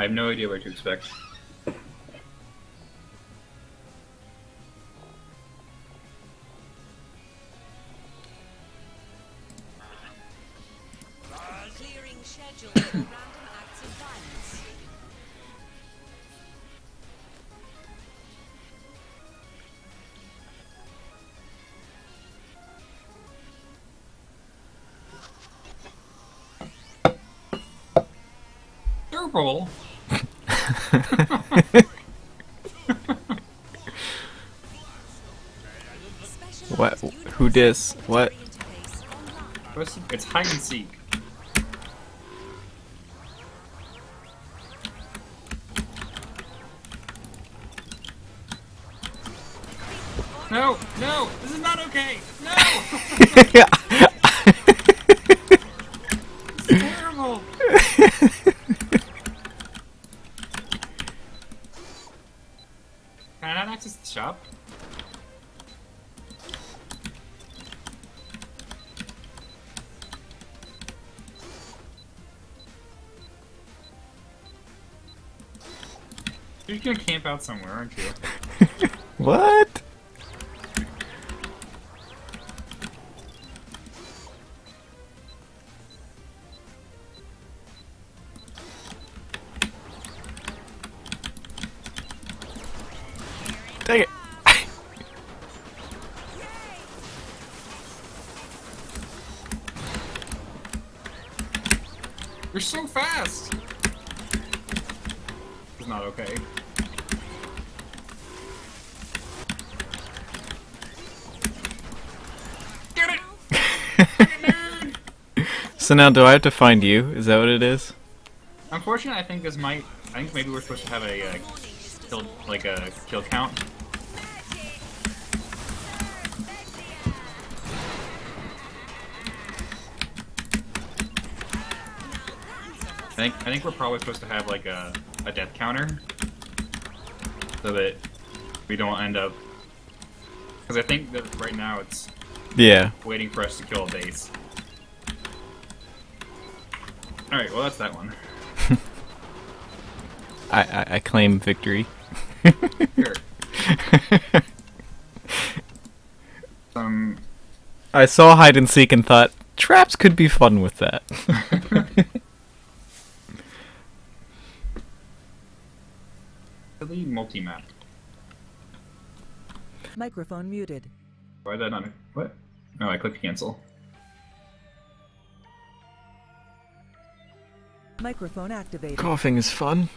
I have no idea what to expect. Clearing schedule for random acts of violence. Purple. What? Who dis? What? Interface online. What's- It's hide and seek. No, no, this is not okay. No, somewhere, aren't you? So now do I have to find you? Is that what it is? Unfortunately, I think this might. I think maybe we're supposed to have a uh, kill, like a kill count. I think I think we're probably supposed to have like a, a death counter, so that we don't end up. Because I think that right now it's Yeah. waiting for us to kill a base. All right, well that's that one. I, I, I claim victory. Here. Um, I saw hide and seek and thought traps could be fun with that. the multi-map. Microphone muted. Why did that not? What? No, I clicked cancel. Microphone activated. Coughing is fun.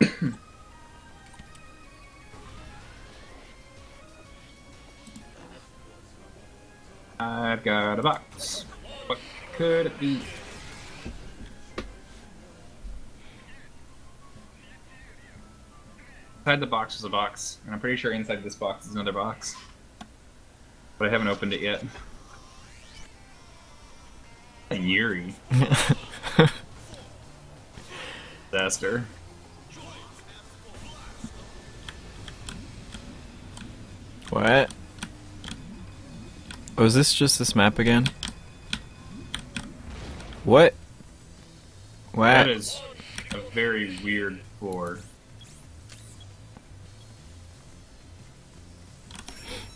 I've got a box. Could be? Inside the box is a box, and I'm pretty sure inside this box is another box. But I haven't opened it yet. A Yuri. Disaster. What? Oh, is this just this map again? What? What? That is a very weird floor.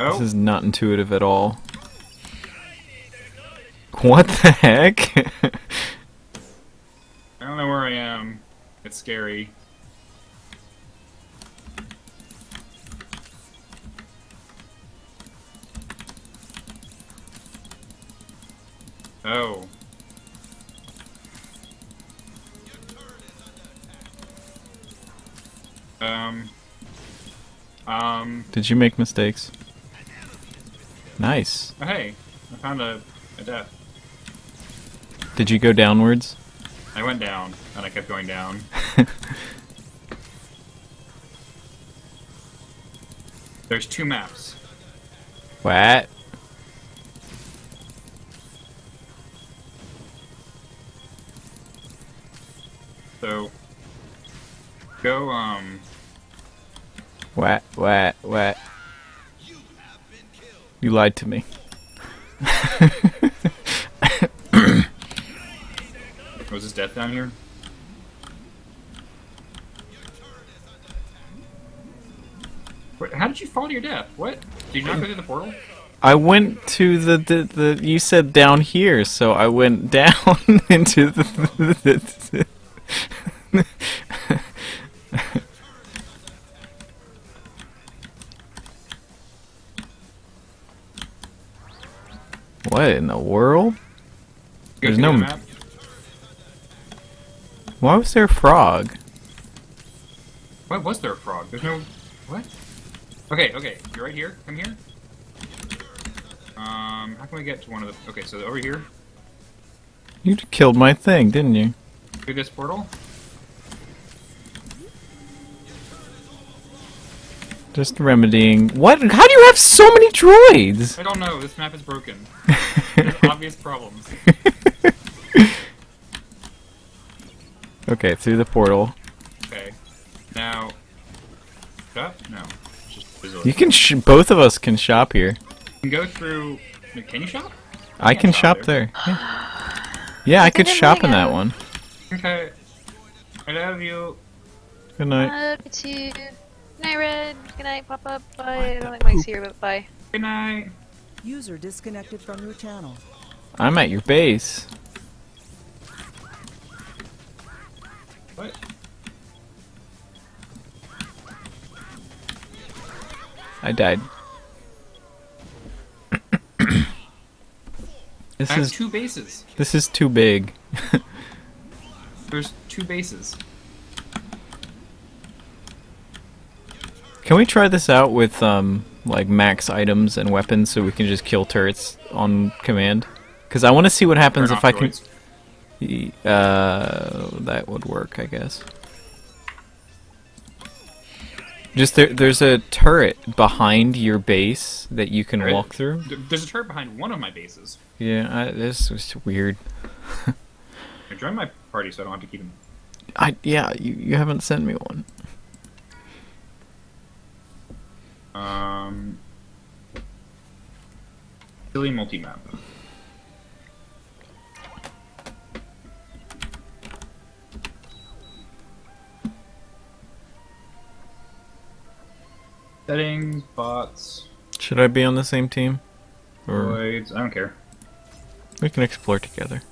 Oh. This Oh, is not intuitive at all. What the heck? I don't know where I am. It's scary. Oh. Um. Um. Did you make mistakes? Nice. Oh, hey, I found a, a death. Did you go downwards? I went down, and I kept going down. There's two maps. What? So, go, um, What? What? What? You lied to me. was his death down here? Wait, how did you fall to your death? What? Did you not go through the portal? I went to the, the, the you said down here, so I went down into the, the, What in the world? There's no- the map? Why was there a frog? Why was there a frog? There's no. What? Okay, okay. You're right here. Come here. Um, how can we get to one of the. Okay, so over here, You killed my thing, didn't you? through this portal. Just remedying. What? How do you have so many droids? I don't know. This map is broken. There's obvious problems. okay, through the portal. Okay. Now. Shop? No. Just. You can. Sh- both of us can shop here. You can go through. Can you shop? I can't can shop shop there. Yeah, yeah I could shop in that one. Okay. I love you. Good night. Love you too. Good night, Red. Good night, Pop Up. Bye. I don't like Mike's here, but bye. Good night. User disconnected from your channel. I'm at your base. What? I died. this I is two bases. this is too big. There's two bases. Can we try this out with um like max items and weapons so we can just kill turrets on command? Because I want to see what happens Turn if I can. droids. Y- Uh, that would work, I guess. Just there, there's a turret behind your base that you can walk through. There's a turret behind one of my bases. Yeah, I, this was weird. Here, Join my party so I don't have to keep him. I yeah, you, you haven't sent me one. Um. Silly multi-map. Settings, bots, Should I be on the same team? Or droids. I don't care. we can explore together.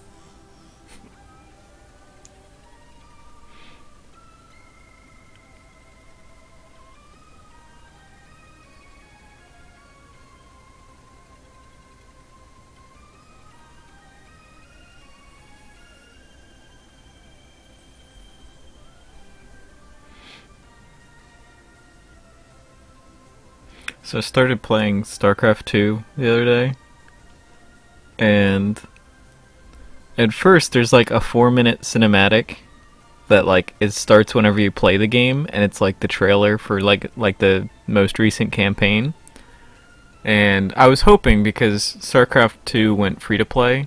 So I started playing StarCraft 2 the other day. And at first there's like a 4 minute cinematic that like it starts whenever you play the game and it's like the trailer for like like the most recent campaign. And I was hoping because StarCraft 2 went free to play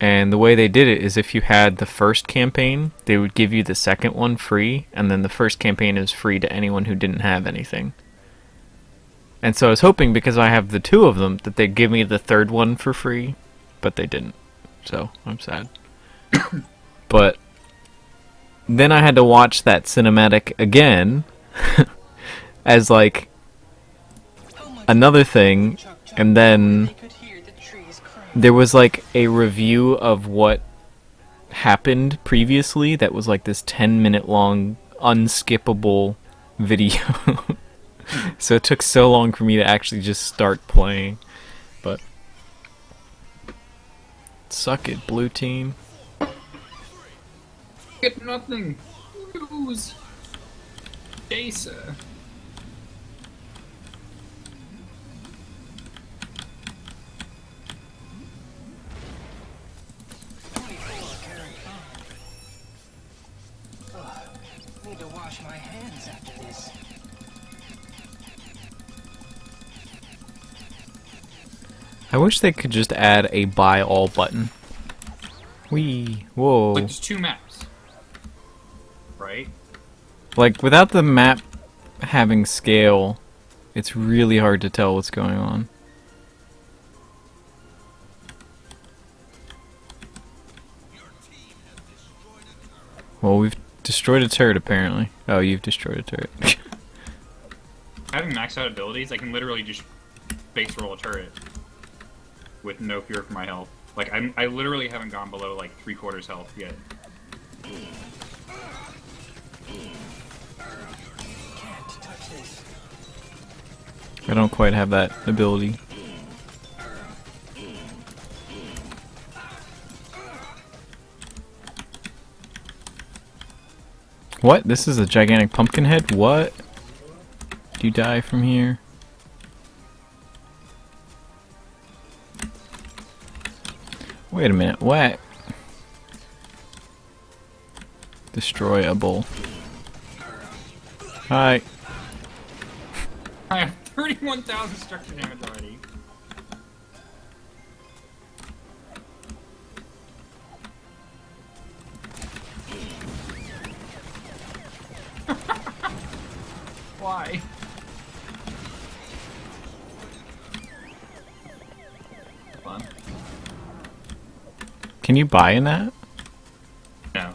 and the way they did it is if you had the first campaign, they would give you the second one free and then the first campaign is free to anyone who didn't have anything. And so I was hoping because I have the two of them that they'd give me the third one for free, but they didn't. So I'm sad. but then I had to watch that cinematic again as like another thing and then there was like a review of what happened previously that was like this 10 minute long unskippable video so it took so long for me to actually just start playing. But suck it, blue team. Get nothing. Lose. Jason. Need to wash my hands I wish they could just add a buy all button. Wee, whoa. Like there's two maps. Right? Like without the map having scale, it's really hard to tell what's going on. Well, we've destroyed a turret apparently. Oh, you've destroyed a turret. Having maxed out abilities, I can literally just base roll a turret with no fear for my health. Like I'm, I literally haven't gone below like three quarters health yet. I don't quite have that ability. What? This is a gigantic pumpkin head? What? Do you die from here? Wait a minute, what? Destroyable. Hi. I have 31,000 structure damage already. Why? Fun. Can you buy in that? No.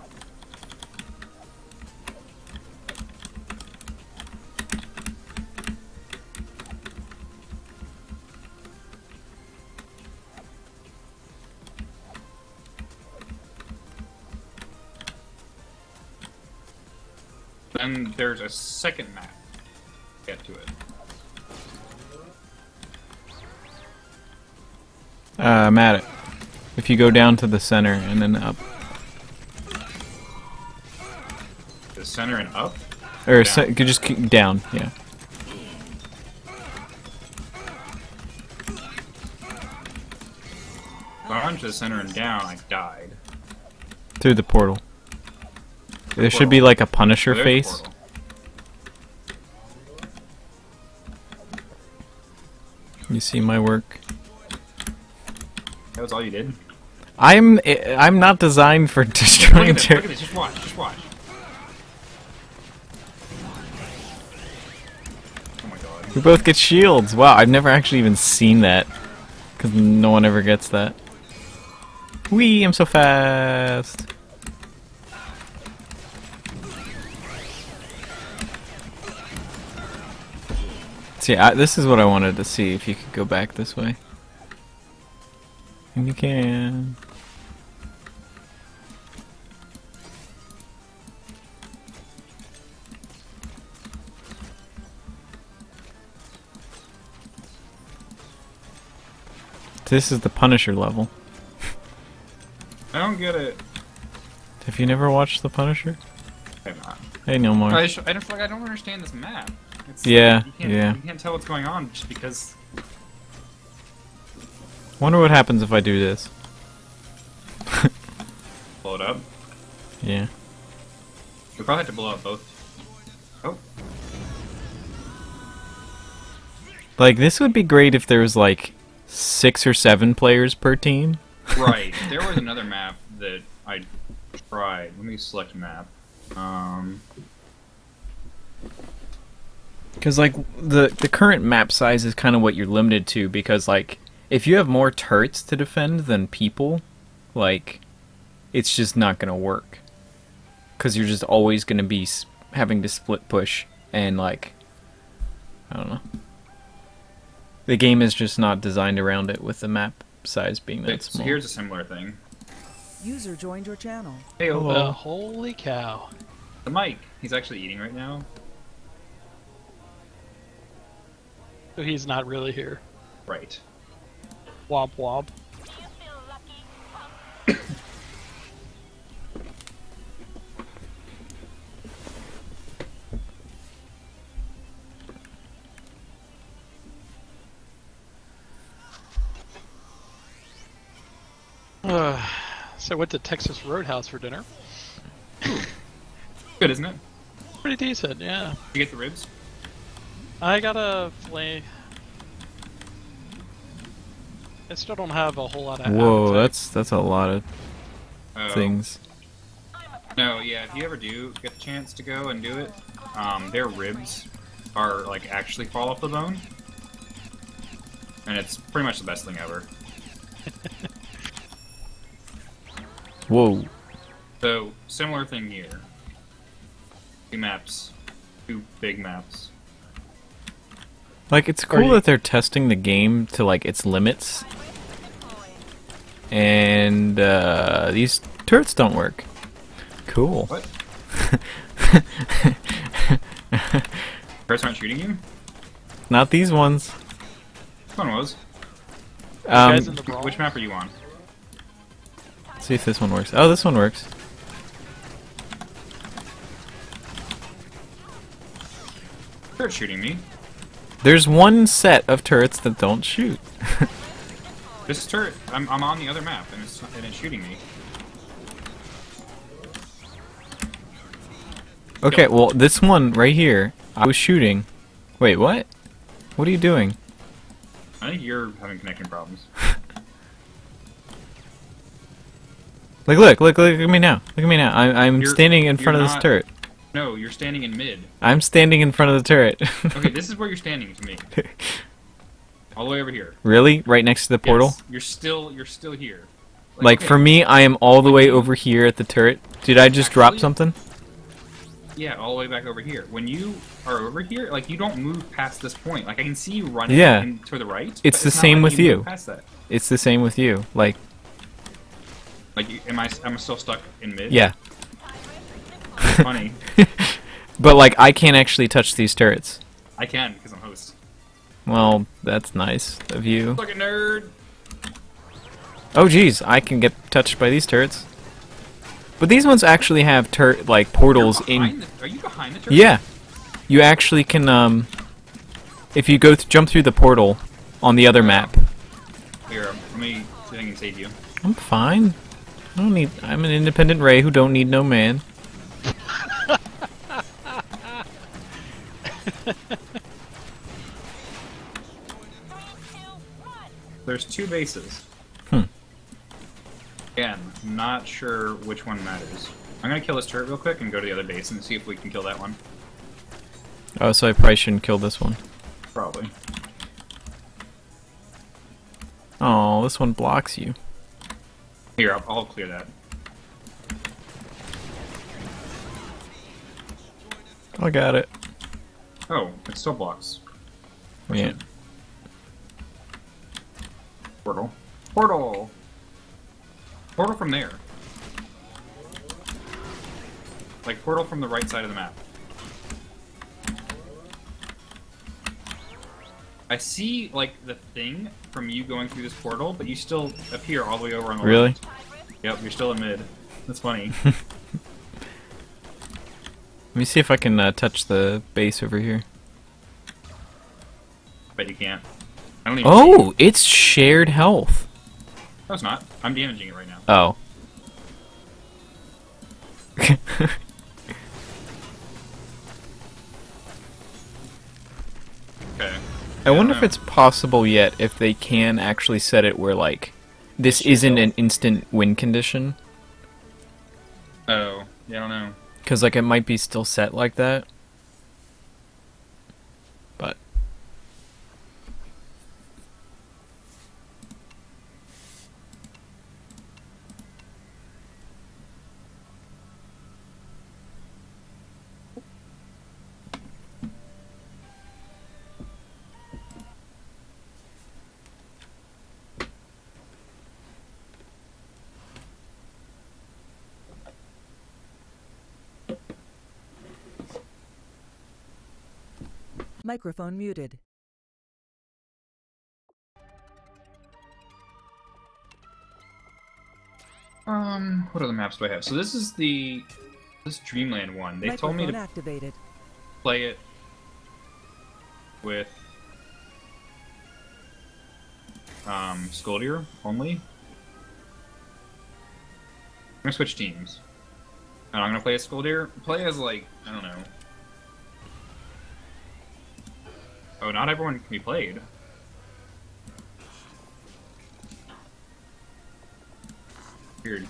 Then there's a second map. Get to it. Uh, I'm at it. If you go down to the center and then up. The center and up. Or Down. just keep down, yeah. Gone to the center and down, I died. Through the portal. There should be like a Punisher Oh, face. You see my work. That was all you did? I'm I'm not designed for Look destroying at this, look at this, just watch, just watch. Oh my god. We both get shields. Wow, I've never actually even seen that. Because no one ever gets that. Wee, I'm so fast. See, I, this is what I wanted to see, if you could go back this way. And you can. This is the Punisher level. I don't get it. Have you never watched the Punisher? I'm not. Hey, no more. I just, I just like I don't understand this map. It's, Yeah, you yeah. You can't tell what's going on just because. Wonder what happens if I do this. Blow it up. Yeah. We probably have to blow up both. Oh, Like, this would be great if there was, like, six or seven players per team. right. there was another map that I tried. Let me select map. Um, Because, like, the, the current map size is kind of what you're limited to, because, like, if you have more turrets to defend than people, like, it's just not going to work. Because you're just always going to be having to split push, and, like, I don't know. The game is just not designed around it with the map size being that it's, small. here's a similar thing. User joined your channel. Hey, oh, Uh, holy cow. the mic. He's actually eating right now. So he's not really here. Right. Womp womp. Uh, so I went to Texas Roadhouse for dinner. Good, isn't it? Pretty decent, yeah. You get the ribs. I got a filet. I still don't have a whole lot of. Whoa, appetite. that's that's a lot of Oh. things. No, yeah, if you ever do get the chance to go and do it, um, their ribs are like actually fall off the bone. And it's pretty much the best thing ever. Whoa. So, similar thing here. Two maps. Two big maps. Like it's cool you- that they're testing the game to like its limits. And uh, these turrets don't work. Cool. What? First aren't shooting you? Not these ones. Which one was? Um, guys in the brawl? Which map are you on? See if this one works. Oh, this one works. They're shooting me. There's one set of turrets that don't shoot. This turret, I'm, I'm on the other map and it's, and it's shooting me. Okay, well, this one right here, I was shooting. Wait, what? What are you doing? I think you're having connection problems. Like, look, look, look at me now. Look at me now. I'm, I'm You're- standing in front of this not- turret. No, you're standing in mid. I'm standing in front of the turret. Okay, this is where you're standing to me. All the way over here. really? Right next to the portal? Yes, you're still you're still here. Like, okay, for me, I am all the way over here at the turret. Did I just drop something? Yeah, all the way back over here. When you are over here, like you don't move past this point. Like I can see you running Yeah. to the right. It's the not same letting with you. It's the same with you. Like, Like, am I? I'm still stuck in mid. yeah. Funny. But, like, I can't actually touch these turrets. I can because I'm host. Well, that's nice of you. Like a nerd. Oh, jeez, I can get touched by these turrets. But these ones actually have tur like portals in. The, are you behind the turret? Yeah, you actually can. Um, if you go th- jump through the portal on the other map. Here, let me see if I can save you. I'm fine. I don't need. I'm an independent Ray who don't need no man. There's two bases. Hmm. Again, not sure which one matters. I'm gonna kill this turret real quick and go to the other base and see if we can kill that one. Oh, so I probably shouldn't kill this one. Probably. Oh, this one blocks you. Here, I'll, I'll clear that. I got it. Oh, it still blocks. Yeah. Portal. Portal! Portal from there. Like, portal from the right side of the map. I see, like, the thing from you going through this portal, but you still appear all the way over on the Really? left. Yep, you're still in mid. That's funny. Let me see if I can uh, touch the base over here. but you can't. I don't even Oh, it's shared health. No, it's not. I'm damaging it right now. Oh. Okay. I wonder if it's possible yet if they can actually set it where like this isn't an instant win condition Oh, yeah, I don't know. because like it might be still set like that. Microphone muted. Um, what other maps do I have? So this is the this Dreamland one. They told me to activated. play it with um only. I'm gonna switch teams. And I'm gonna play as Skolldir. Play as like I don't know. Oh, not everyone can be played. Weird.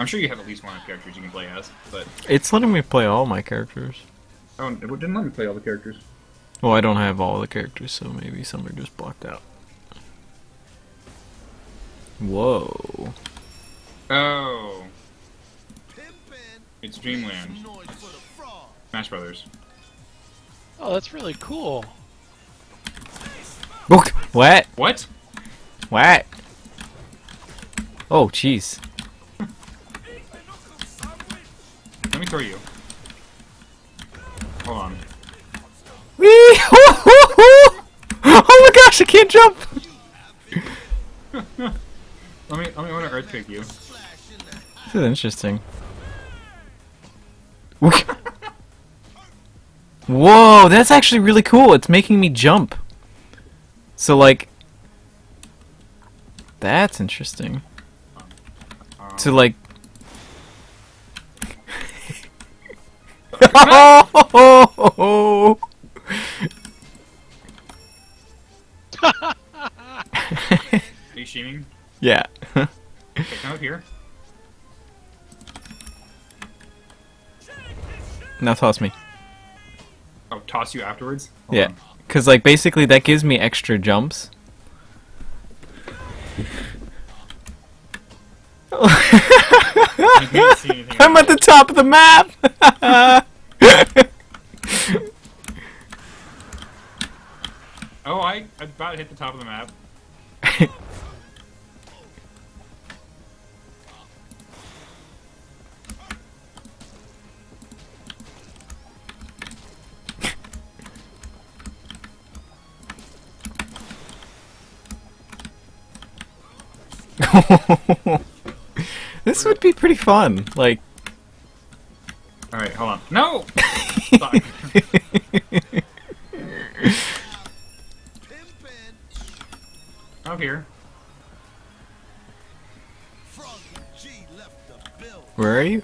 I'm sure you have at least one of the characters you can play as, but It's letting me play all my characters. oh, it didn't let me play all the characters. Well, I don't have all the characters, so maybe some are just blocked out. Whoa. Oh, it's Dreamland. Smash Brothers. Oh, that's really cool. Look! What? What? What? Oh, jeez. Let me throw you. Hold on. Whee! oh my gosh, I can't jump! Let me let me want to earthquake you. This is interesting. Whoa, that's actually really cool. It's making me jump. So, like... That's interesting. To, like... oh! Are you streaming? yeah. Okay, come up here. now toss me. Oh, toss you afterwards. Hold Yeah. Um, because, like, basically that gives me extra jumps. I can't see anything. I'm at the top of the map! Oh, I I about hit the top of the map. this would be pretty fun. Like, All right, hold on. No. Fuck. Up here. where are you?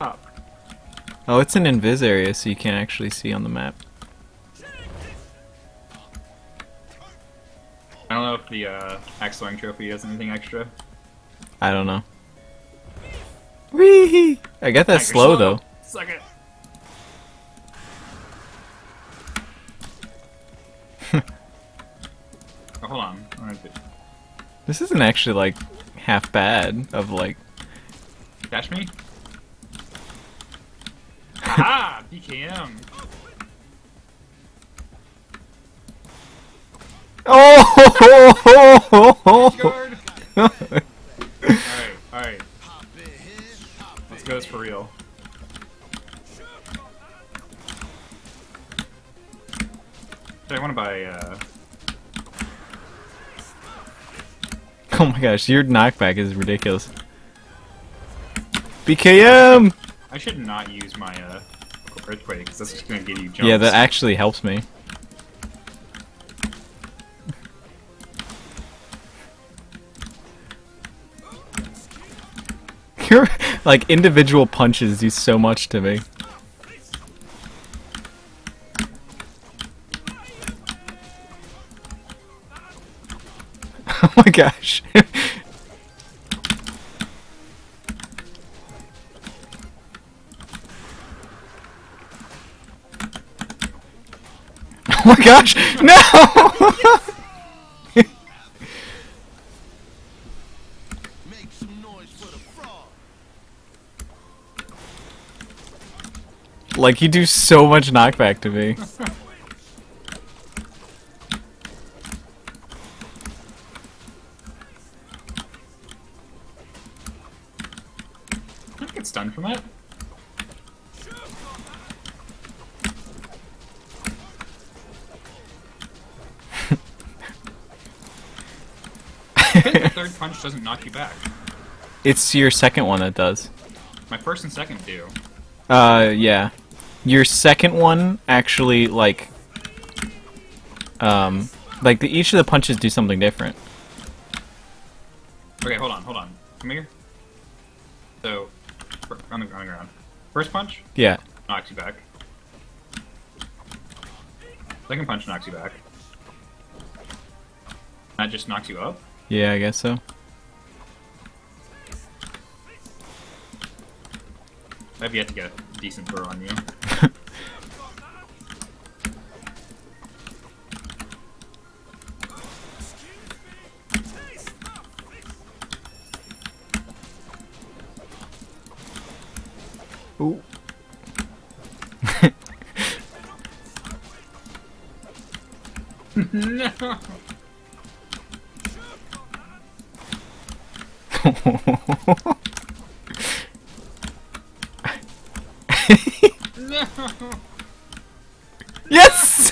Up. Oh, it's an invis area, so you can't actually see on the map. If the uh, axe throwing trophy has anything extra. I don't know. Wee! I got that You're slow though. Suck it. oh, hold on. I wanna This isn't actually like half bad. Of like, Dash me. Ah, BKM. Oh! Alright, alright. Let's go this for real. I want to buy, uh... oh my gosh, your knockback is ridiculous. BKM! I should not use my, uh, Earthquake, because that's just gonna give you jumps. Yeah, that actually helps me. Your like individual punches do so much to me. oh my gosh. oh my gosh. No! Make some noise for the frog. Like you do so much knockback to me. I get stunned from that. The third punch doesn't knock you back. It's your second one that does. My first and second do. Uh, yeah. Your second one actually like, um, like the, each of the punches do something different. Okay, hold on, hold on. Come here. So, on the, on the ground. First punch Yeah. knocks you back. Second punch knocks you back. That just knocks you up. Yeah, I guess so. I've yet to get a decent throw on you. Ooh. no. No. Yes!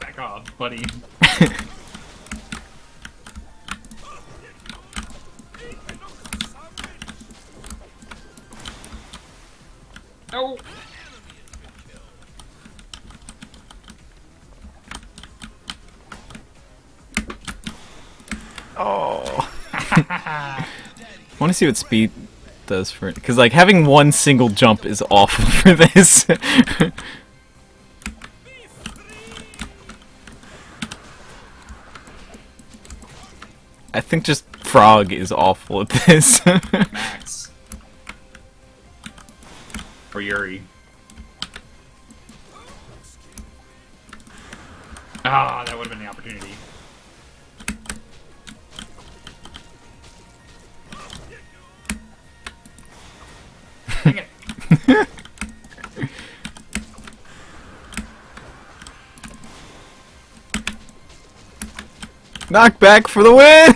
Back off, buddy. Oh. I want to see what speed does for it. Because, like, having one single jump is awful for this. I think just Frog is awful at this. Max. Or Yuri. Knockback for the win!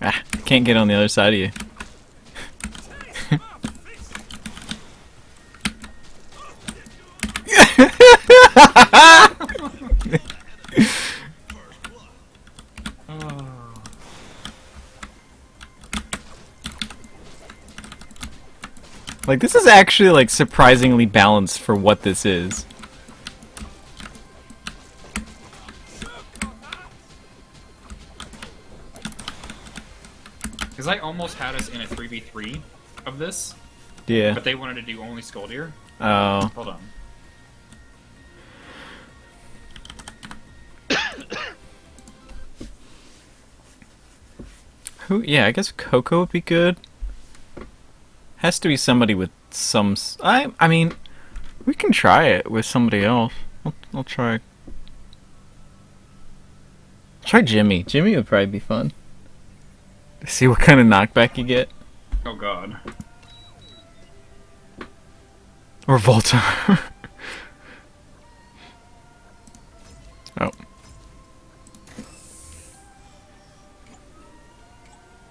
ah, can't get on the other side of you. Like, this is actually, like, surprisingly balanced for what this is. Because I almost had us in a 3v3 of this, Yeah. but they wanted to do only Skolldir. Oh. Hold on. Who? Yeah, I guess Coco would be good. Has to be somebody with some. I I mean, we can try it with somebody else. I'll, I'll try. Try Jimmy. Jimmy would probably be fun. See what kind of knockback you get. Oh god. Or Voltar. oh.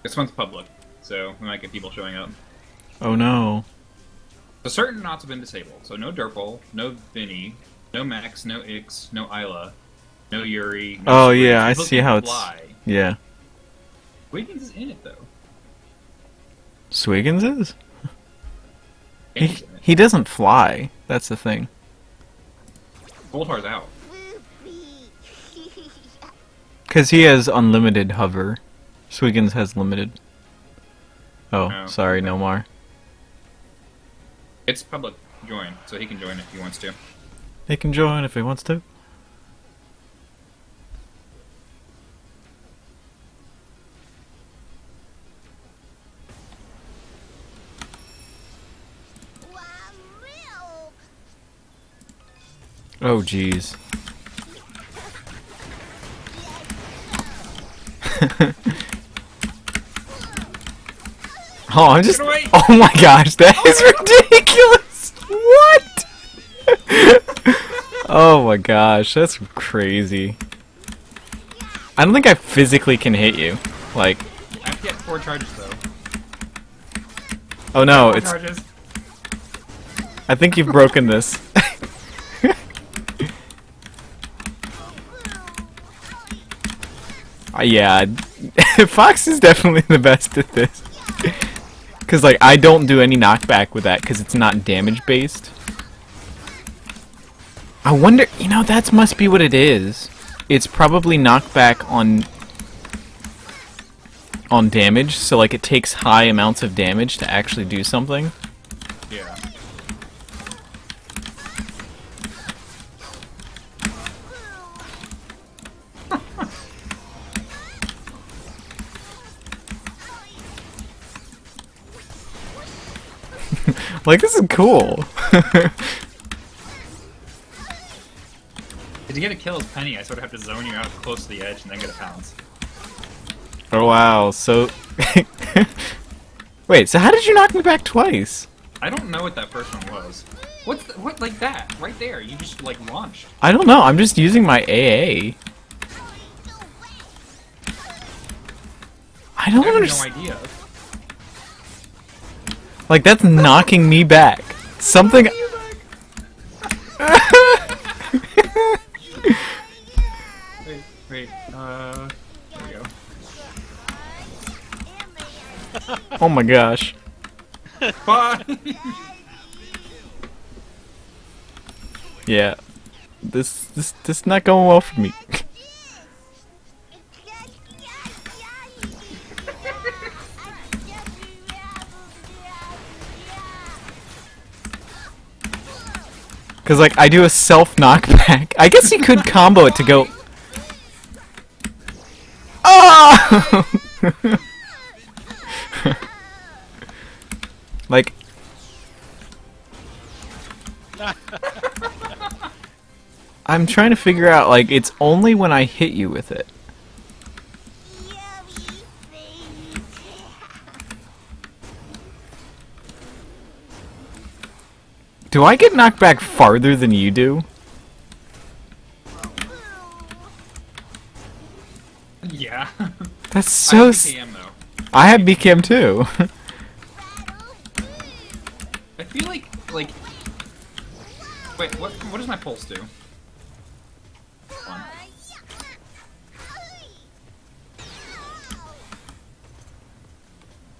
This one's public, so we might get people showing up. Oh no. So certain knots have been disabled. So no Derpl, no Vinnie, no Max, no Ix, no Isla, no Yuri. No Oh, yeah, I see how it's- fly. Yeah. Wiggins is in it though. Swiggins is? He, he's in it. he doesn't fly. That's the thing. Voltar's out. Because he has unlimited hover. Swiggins has limited. Oh, Oh, sorry, okay. Nomar. It's public join, so he can join if he wants to. He can join if he wants to. Oh, jeez. oh, I'm just. Oh my gosh, that is ridiculous! What? oh my gosh, that's crazy. I don't think I physically can hit you. Like, I have to get four charges though. oh no, Four it's. charges. I think you've broken this. Uh, yeah, Fox is definitely the best at this. Cause like I don't do any knockback with that because it's not damage based. I wonder, you know, that must be what it is. It's probably knockback on on damage, so like it takes high amounts of damage to actually do something. Yeah. Like this is cool. To get a kill as Penny, I sort of have to zone you out close to the edge and then get a pounce. oh wow, so Wait, so how did you knock me back twice? I don't know what that first one was. What's the, what like that right there? You just like launched. I don't know, I'm just using my AA. I I don't have no understand. idea. Like that's knocking me back. Something. Wait, wait. Uh, there we go. oh my gosh. Yeah. This this this not going well for me. Cause like I do a self knockback. I guess you could combo it to go. Oh! like I'm trying to figure out like it's only when I hit you with it. Do I get knocked back farther than you do? yeah. That's so. I have BKM though. I have BKM too. I feel like like. Wait, what? What does my pulse do?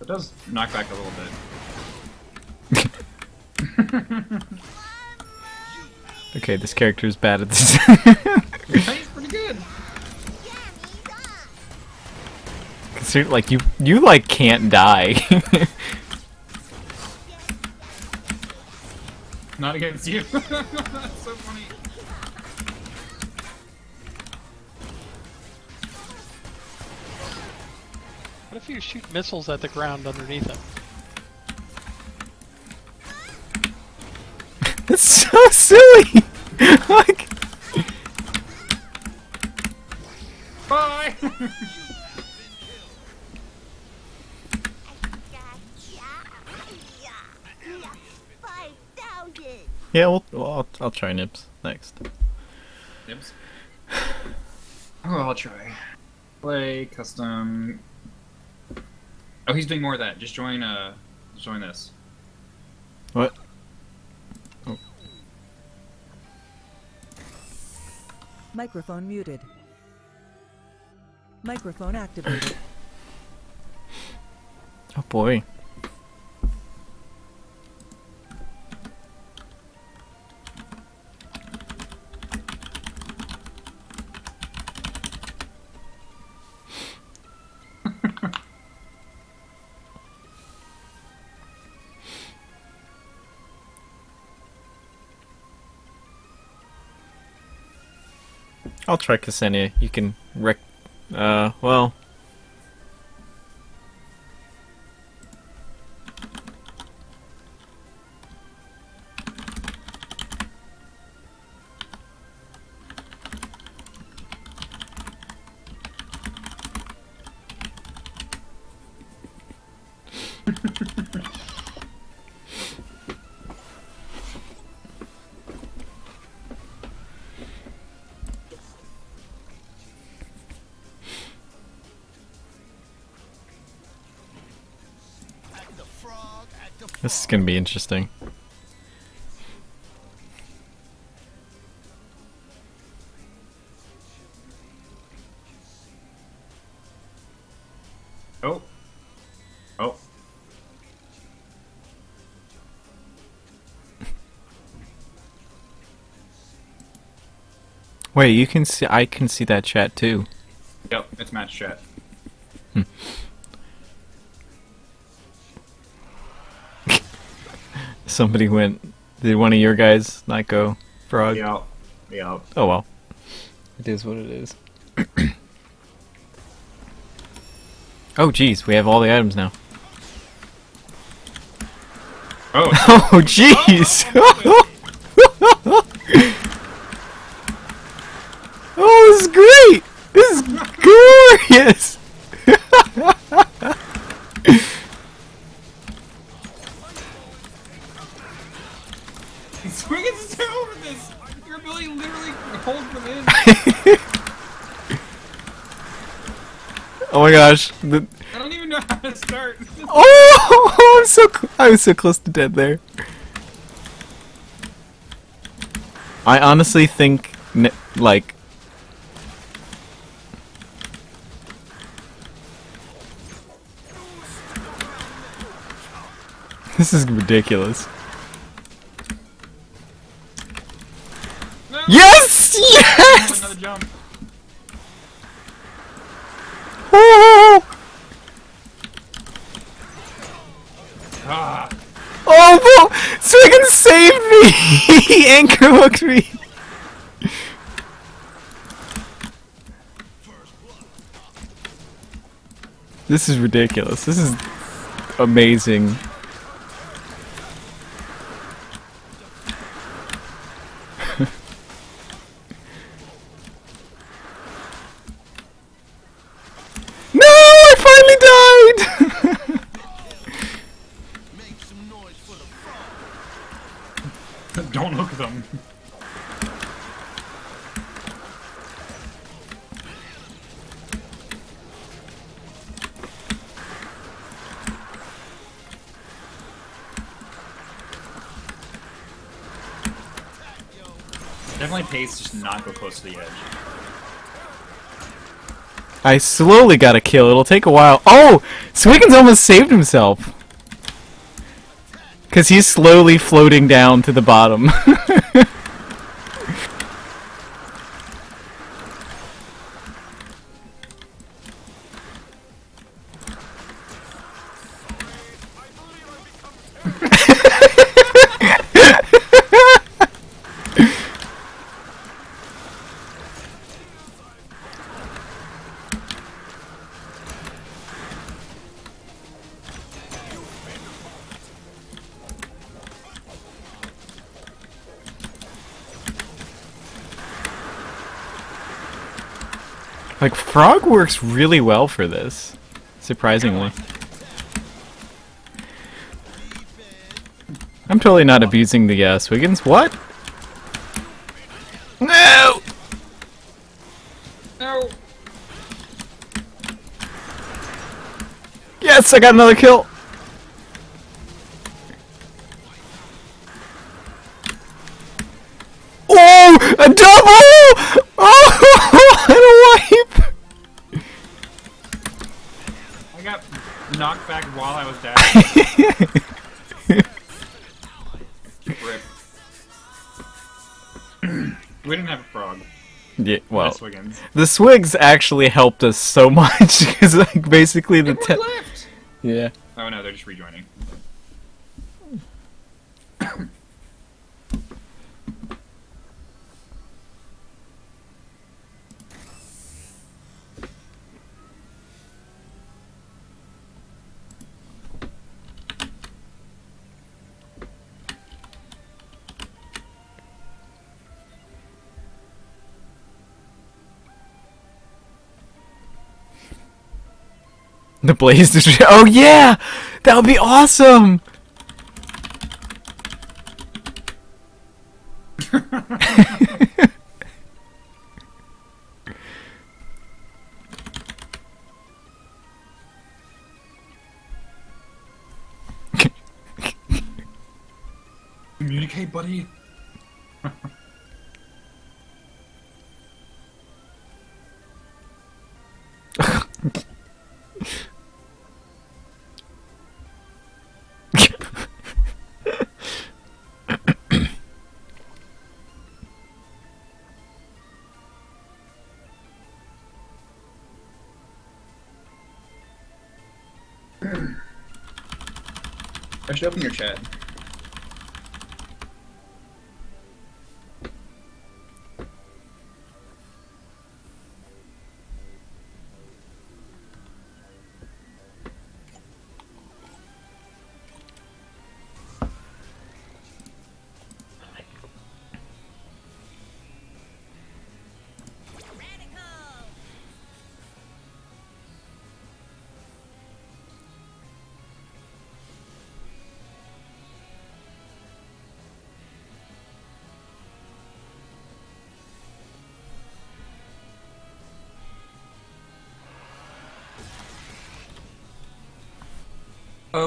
It does knock back a little bit. okay, this character is bad at this. Penny's pretty good. Consider- like you, you like can't die. Not against you. That's so funny. What if you shoot missiles at the ground underneath him? That's so silly. like, Bye. yeah, well, well I'll, I'll try Nips next. Nibbs. Oh, I'll try. Play custom. Oh, he's doing more of that. Just join. Uh, join this. What? Microphone muted. Microphone activated. Oh boy. I'll try Ksenia. You can rec. Uh, well. This is gonna be interesting. Oh. Oh. Wait, you can see. I can see that chat too. Yep, it's match chat. Hmm. Somebody went. Did one of your guys not go frog? Yeah. Yeah. Oh well. It is what it is. oh jeez, we have all the items now. Oh, Oh jeez! oh, this is great! This is glorious! swing it over this. Your ability literally holds them in. oh my gosh! The, I don't even know how to start. oh, I'm so cl- I was so close to dead there. I honestly think, like, this is ridiculous. No. Yes! Yes! Another jump. Oh! Ah. Oh, no! Swiggin saved me! he anchor hooked me! This is ridiculous. This is amazing. no! I finally died! Make some noise for the frog. Don't hook them. Definitely pays to just not go close to the edge. I slowly got a kill. It'll take a while. Oh! Swiggins almost saved himself. Because he's slowly floating down to the bottom. like, Frog works really well for this. Surprisingly. I'm totally not abusing the uh, Swiggins. What? No! No! Yes, I got another kill! Oh! A double! While I was dashing. Rip. we didn't have a frog. Yeah, well, the Swigs actually helped us so much because, like, basically the te- left! yeah. Oh no, they're just rejoining. The Blaze Destroyer. Oh yeah, that would be awesome. Should open your chat.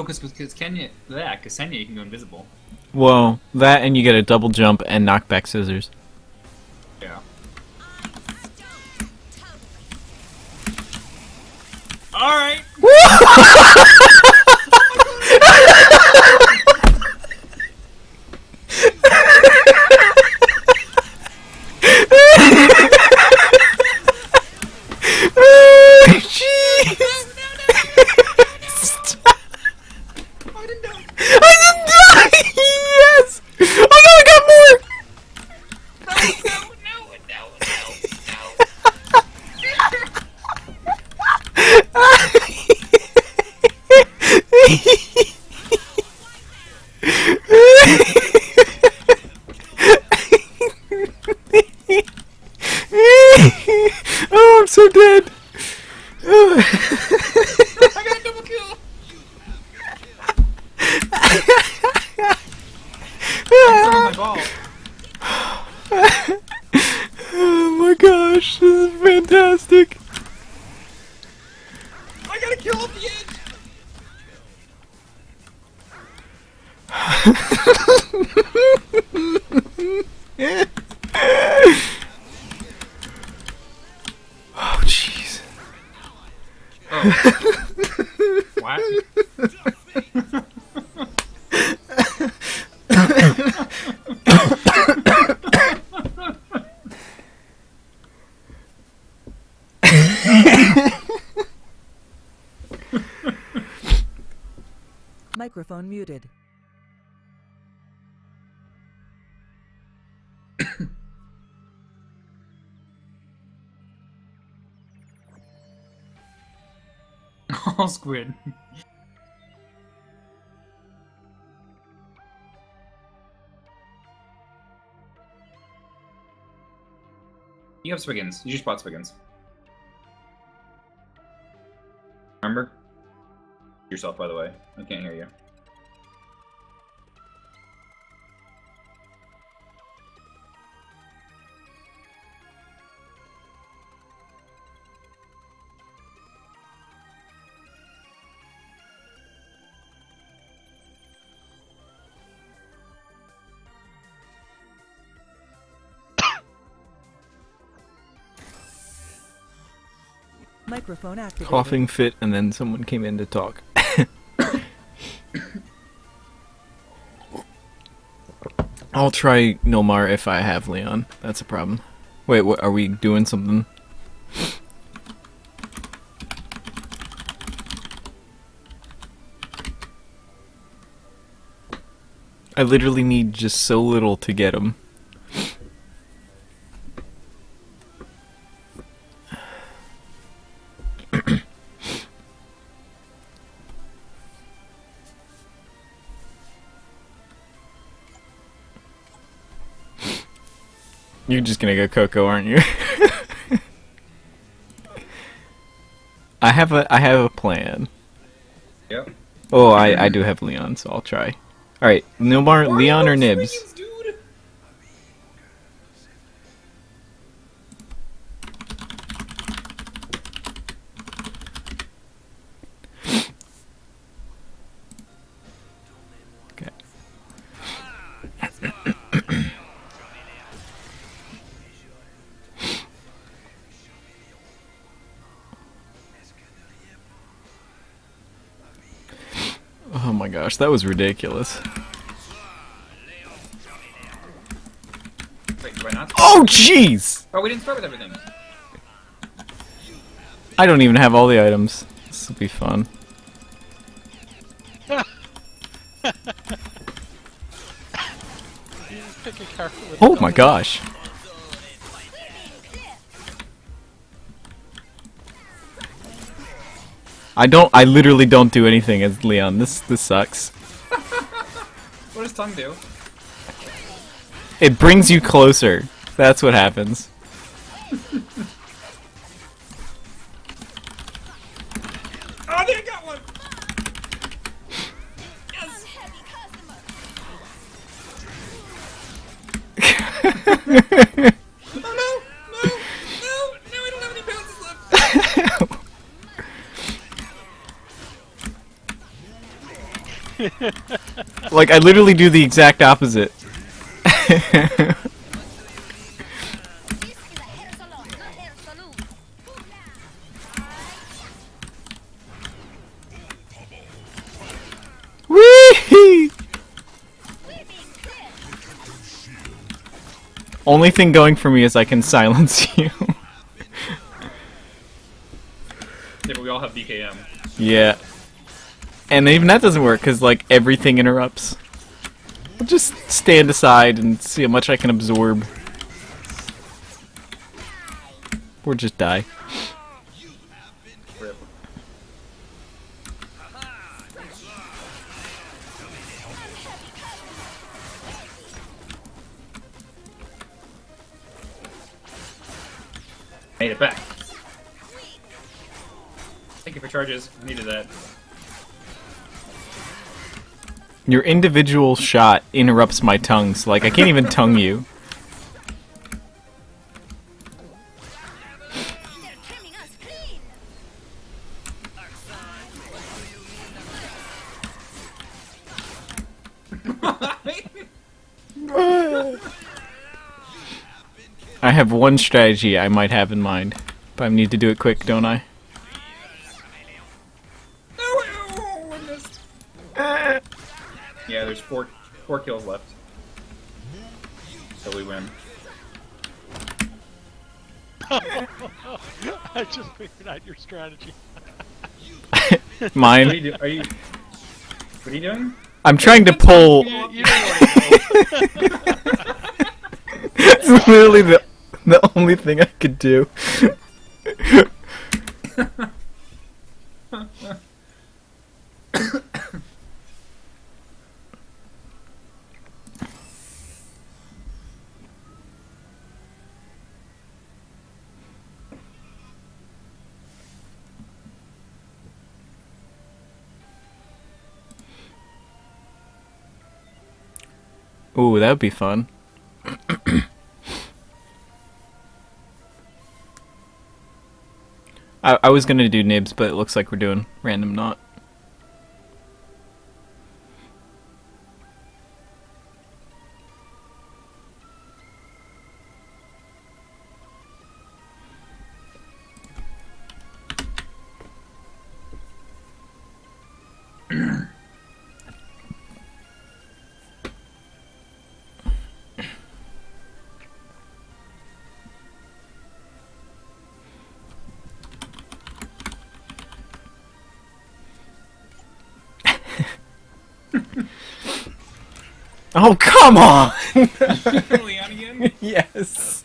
Oh, because Ksenia, yeah, because Ksenia you can go invisible. Well, that and you get a double jump and knockback scissors. All squid. You have Swiggins. You just bought Swiggins. Remember? Yourself, by the way. I can't hear you. Microphone activated. Coughing fit, and then someone came in to talk. I'll try Nomar if I have Leon. That's a problem. Wait, what, are we doing something? I literally need just so little to get him. You're just gonna go Coco, aren't you? I have a I have a plan. Yep. Oh, I I do have Leon, so I'll try. All right, Nilmar, Leon or Nibbs? Gosh, that was ridiculous. Wait, do not? Oh jeez! Oh, we didn't start with everything. I don't even have all the items. This will be fun. Pick a character with Oh my gosh. I don't I literally don't do anything as Leon. This this sucks. What does tongue do? It brings you closer. That's what happens. Like I literally do the exact opposite. Whee! Only thing going for me is I can silence you. Yeah, but we all have DKM. yeah. And even that doesn't work because like everything interrupts. I'll just stand aside and see how much I can absorb. Or just die. Made it back. Thank you for charges. Your individual shot interrupts my tongue, so like I can't even tongue you. I have one strategy I might have in mind, but I need to do it quick, don't I? I just figured out your strategy. What are Mine. you? Are you? What are you doing? I'm trying to pull. You, you don't know what to do. it's literally the the only thing I could do. Ooh, that would be fun. I, I was gonna do Nibbs, but it looks like we're doing random not. Come on! Leon again? yes.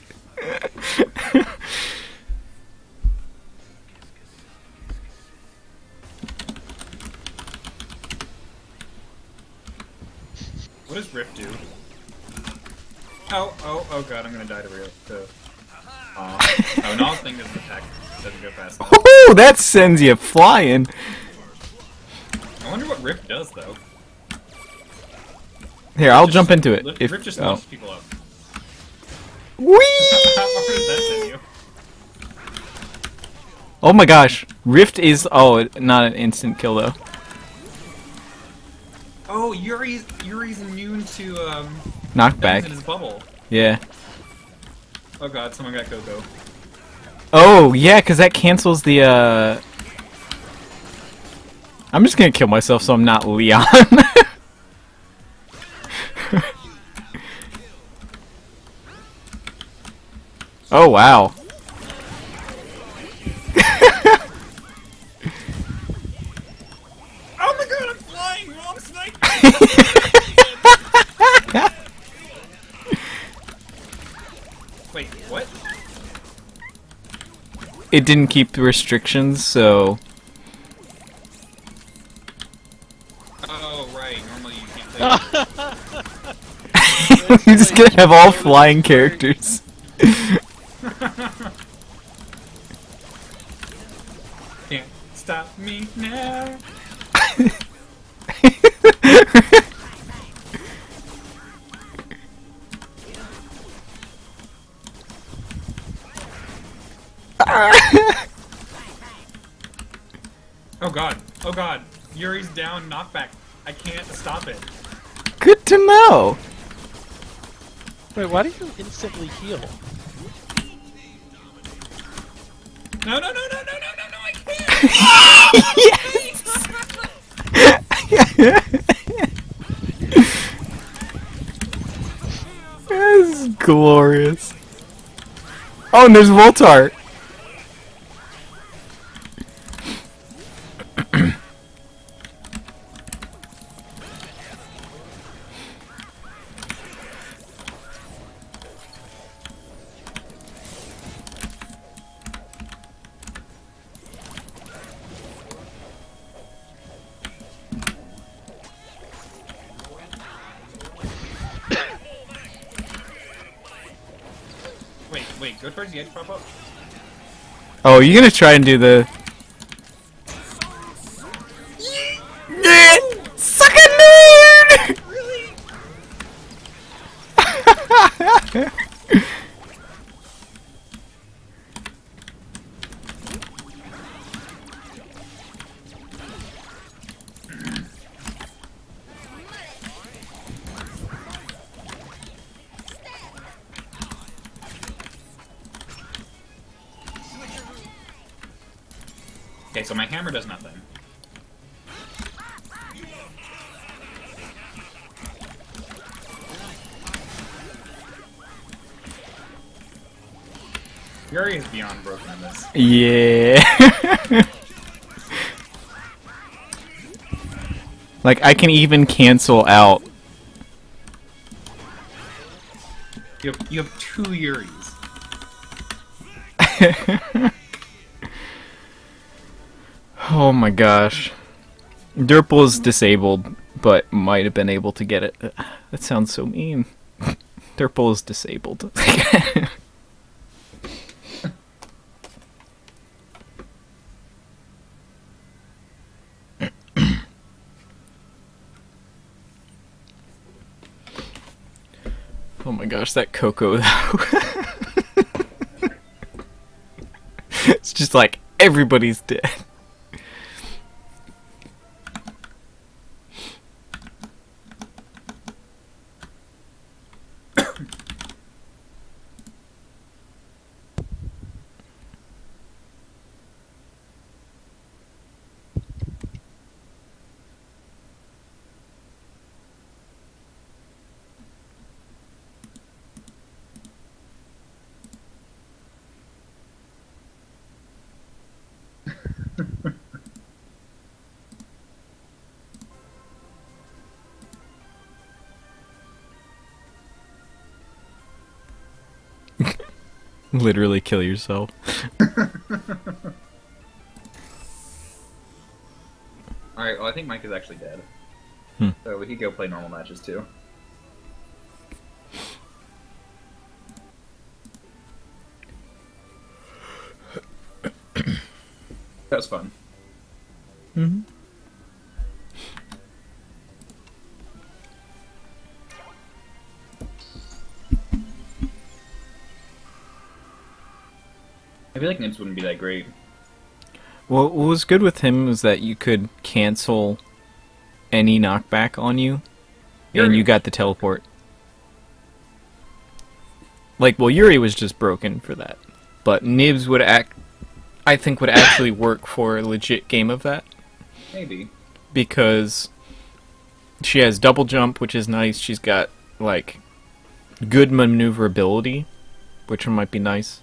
What does Rip do? Oh, oh, oh god, I'm gonna die to real. To... Aw. oh, no, thing doesn't attack. Doesn't go fast enough. Ooh, that sends you flying. I wonder what Rip does, though. Here, I'll Just- jump into it. Rip If Rip just oh. launches people up. How far does that Whee! Oh my gosh, Rift is oh not an instant kill though. Oh, Yuri's Yuri's immune to um Knockback. in his bubble. Yeah. Oh god, someone got Coco. Oh yeah, because that cancels the. uh... I'm just gonna kill myself so I'm not Leon. oh wow. Oh my god, I'm flying! Wrong snipe! Wait, what? It didn't keep the restrictions, so Oh right, normally you can't say I'm just gonna have all flying characters. Can't stop me now. Oh god, oh god. Yuri's down, knockback. I can't stop it. Good to know? Wait, why do you instantly heal? There's Voltar. Oh, you gonna try and do the? Beyond broken in this. Yeah. like I can even cancel out. You have, you have two Yuris. Oh my gosh. Derpl is disabled, but might have been able to get it. That sounds so mean. Derpl is disabled. Gosh, that Coco though. it's just like everybody's dead. Kill yourself. Alright, well, I think Mike is actually dead. Hmm. So we could go play normal matches too. that was fun. Feel like Nibbs wouldn't be that great. Well, what was good with him was that you could cancel any knockback on you, and you got the teleport. Like, well, Yuri was just broken for that, but Nibbs would act. I think would actually work for a legit game of that Maybe. because she has double jump, which is nice. She's got like good maneuverability, which might be nice,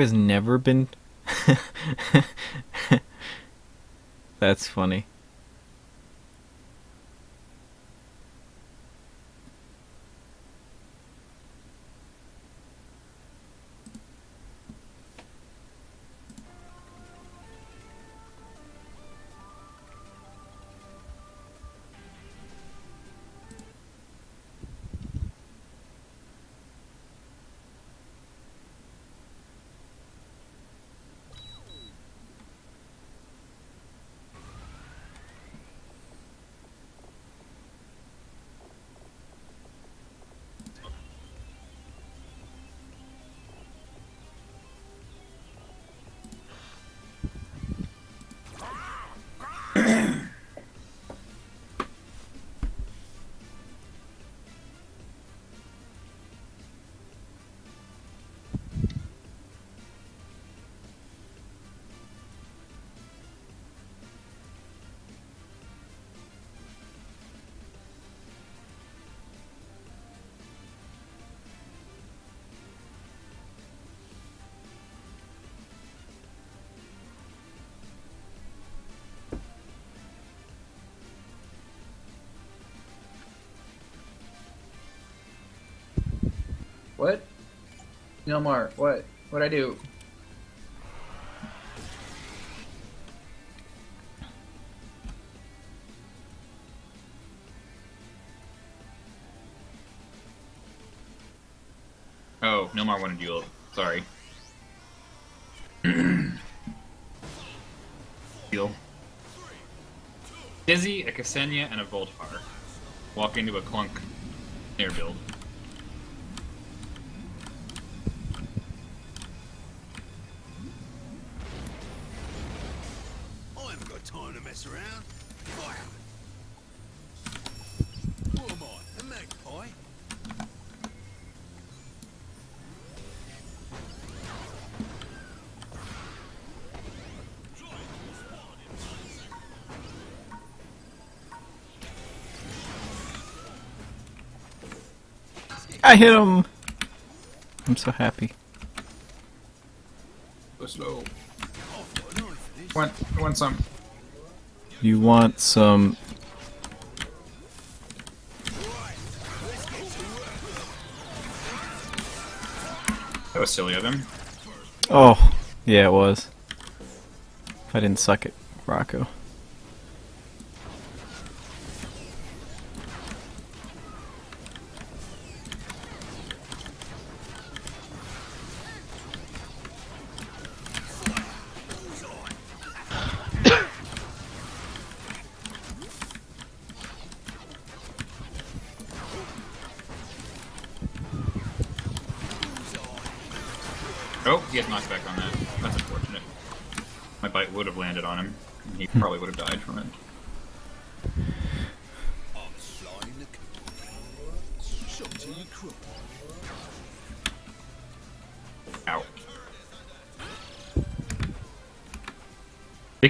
has never been That's funny. What? No more. What? What'd I do? Oh, no more wanted duel. Sorry. Heal. Dizzy, a Ksenia, and a Voltar. Walk into a clunk air build. I hit him. I'm so happy. Go slow. I've got an eye for this. Want, want some? You want some? That was silly of him. Oh, yeah, it was. I didn't suck it, Rocco.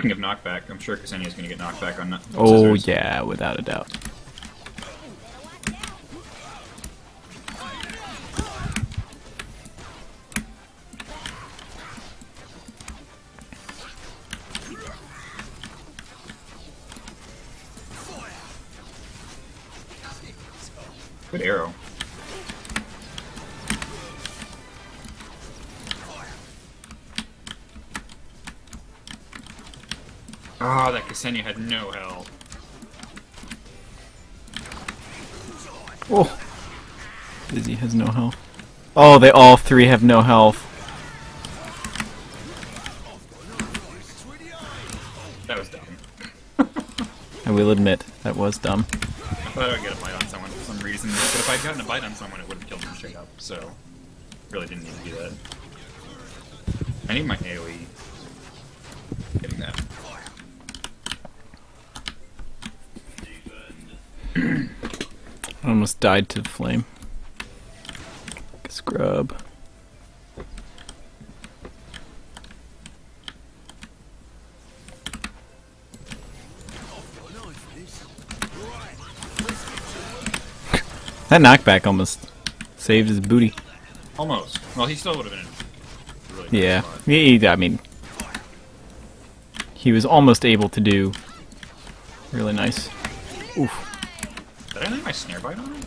Speaking of knockback, I'm sure Ksenia's gonna get knocked back on. Oh scissors. yeah, without a doubt. That had no health. Oh, Dizzy has no health. Oh, they all three have no health. That was dumb. I will admit that was dumb. I thought I would get a bite on someone for some reason, but if I'd gotten a bite on someone, it would have killed them straight up. So, really didn't need to do that. I need my AOE. Getting that. I almost died to the flame. Scrub. Got an eye for this. That knockback almost saved his booty. Almost. Well, he still would have been in really Yeah, spot. he, I mean, he was almost able to do really nice. Oof. I snare bite on it?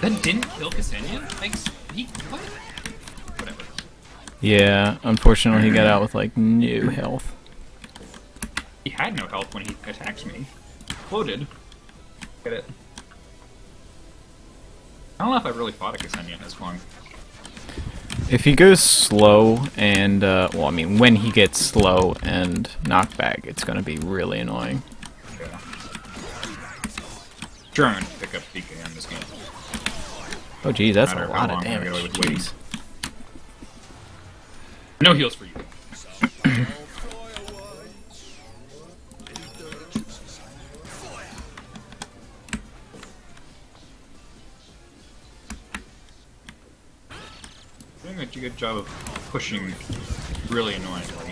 That didn't kill Ksenia? Like, he, what? Whatever. Yeah, unfortunately, he got out with like no health. He had no health when he attacked me. Floated. Get it? I don't know if I really fought a Ksenia this long. If he goes slow and, uh, well, I mean, when he gets slow and knockback, it's gonna be really annoying. Yeah. Pick up PK on this game. Oh, geez, that's a lot of damage. get away. Jeez. No heals for you. Good job of pushing really annoyingly.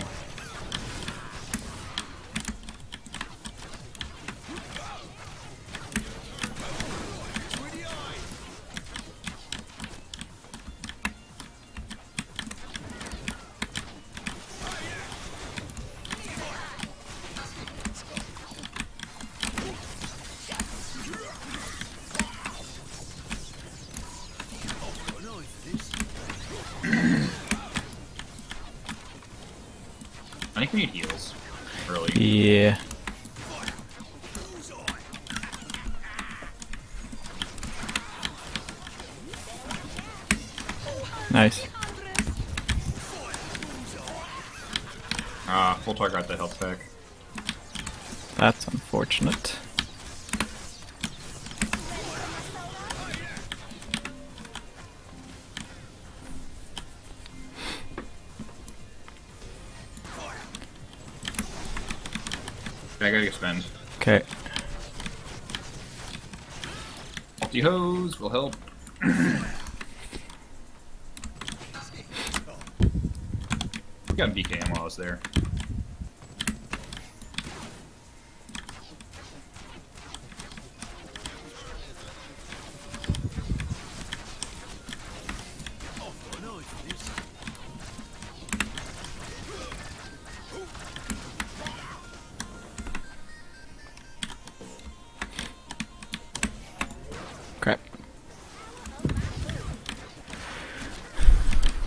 Was there.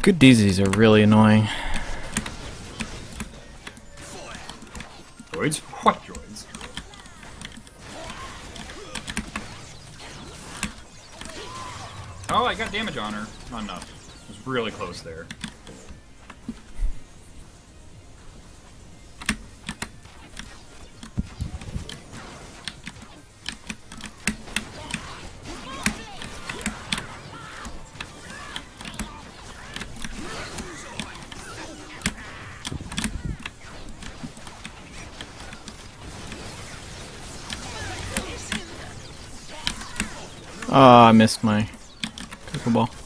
Good DZs are really annoying. Droids? What droids? Oh, I got damage on her. Not enough. It was really close there. Oh, I missed my pickleball.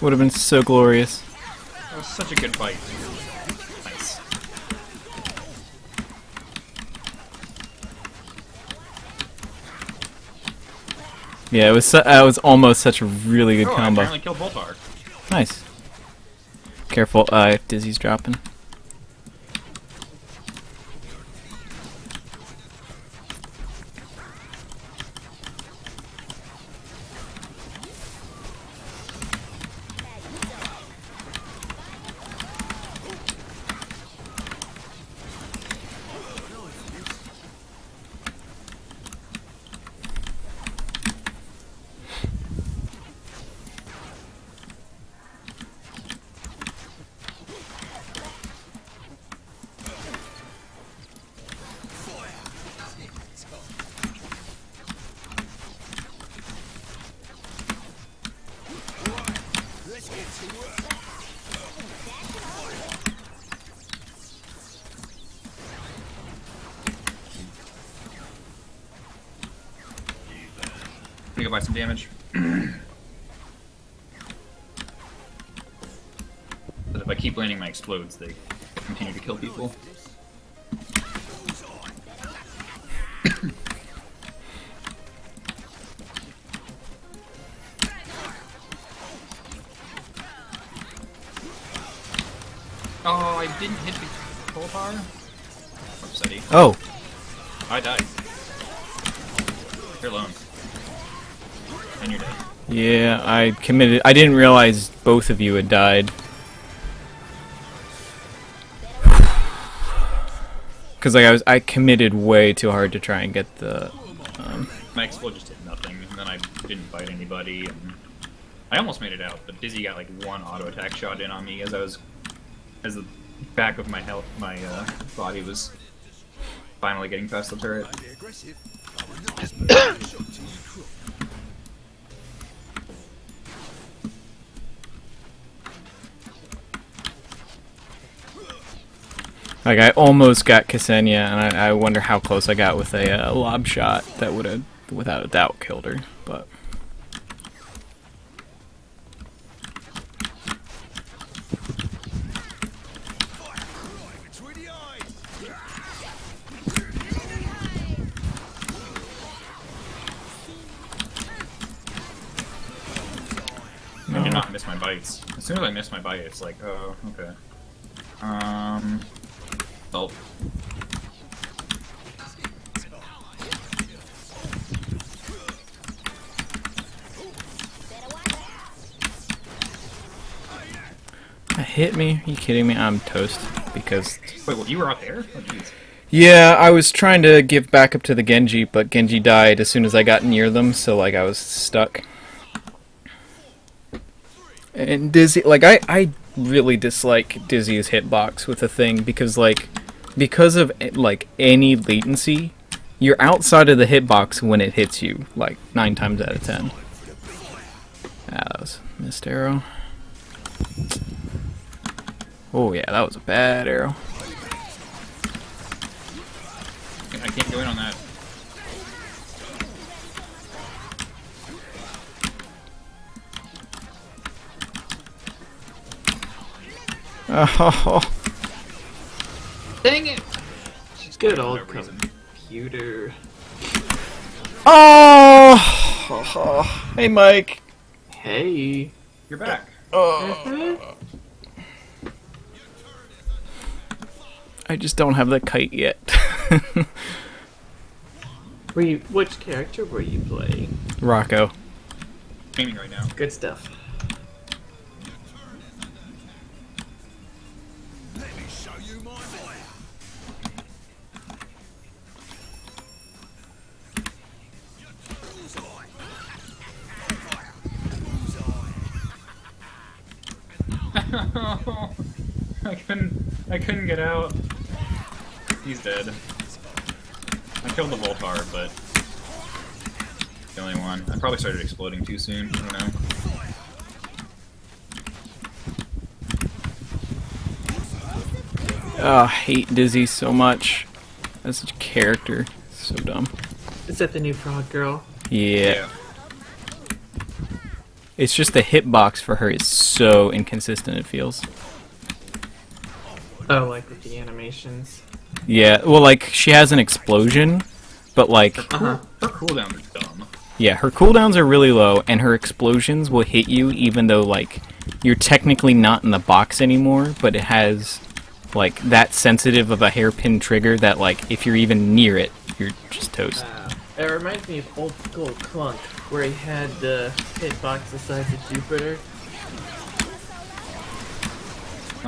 Would have been so glorious. That was such a good fight. Nice. Yeah, it was. Su- that was almost such a really good oh, combo. apparently killed Voltar. Nice. Careful, uh, Dizzy's dropping. If I keep landing my explodes, they continue to kill people. oh, I didn't hit the coal bar? Upsetty. Oh, I died. You're alone. And you're dead. yeah, I committed. I didn't realize both of you had died. Because like I was, I committed way too hard to try and get the. Um, My explode just did nothing, and then I didn't fight anybody, and I almost made it out, but Dizzy got like one auto attack shot in on me as I was, as the back of my health, my uh, body was finally getting past the turret. Like I almost got Ksenia, and I, I wonder how close I got with a uh, lob shot that would have, without a doubt, killed her. But Between the eyes. I did not miss my bites. As soon as I miss my bite, it's like, oh, okay. Um, oh, it hit me. Are you kidding me? I'm toast because wait, what, you were out there? Oh, jeez. Yeah, I was trying to give backup to the Genji, but Genji died as soon as I got near them, so like I was stuck. And Dizzy, like I, I really dislike Dizzy's hitbox with the thing because like because of eh, like any latency, you're outside of the hitbox when it hits you, like nine times out of ten. Ah, that was missed arrow. Oh yeah, that was a bad arrow. I can't go in on that. Oh, Dang it! Good old reason. computer. oh, hey Mike. Hey. You're back. Oh. Uh-huh. I just don't have the kite yet. Were you? Which character were you playing? Rocco. Gaming right now. Good stuff. Let me show you my fire. Bullseye. Fire. Bullseye. I couldn't. I couldn't get out. He's dead. I killed the Voltar, but the only one. I probably started exploding too soon. I don't know. Oh, I hate Dizzy so much. As a character. So dumb. Is that the new frog girl? Yeah. It's just the hitbox for her is so inconsistent, it feels. Oh, like with the animations. Yeah, well, like, she has an explosion, but, like, Uh huh. Her cooldowns are dumb. yeah, her cooldowns are really low, and her explosions will hit you even though, like, you're technically not in the box anymore, but it has, like, that sensitive of a hairpin trigger that, like, if you're even near it, you're just toast. Uh, it reminds me of old school Clunk, where he had the hitbox the size of Jupiter.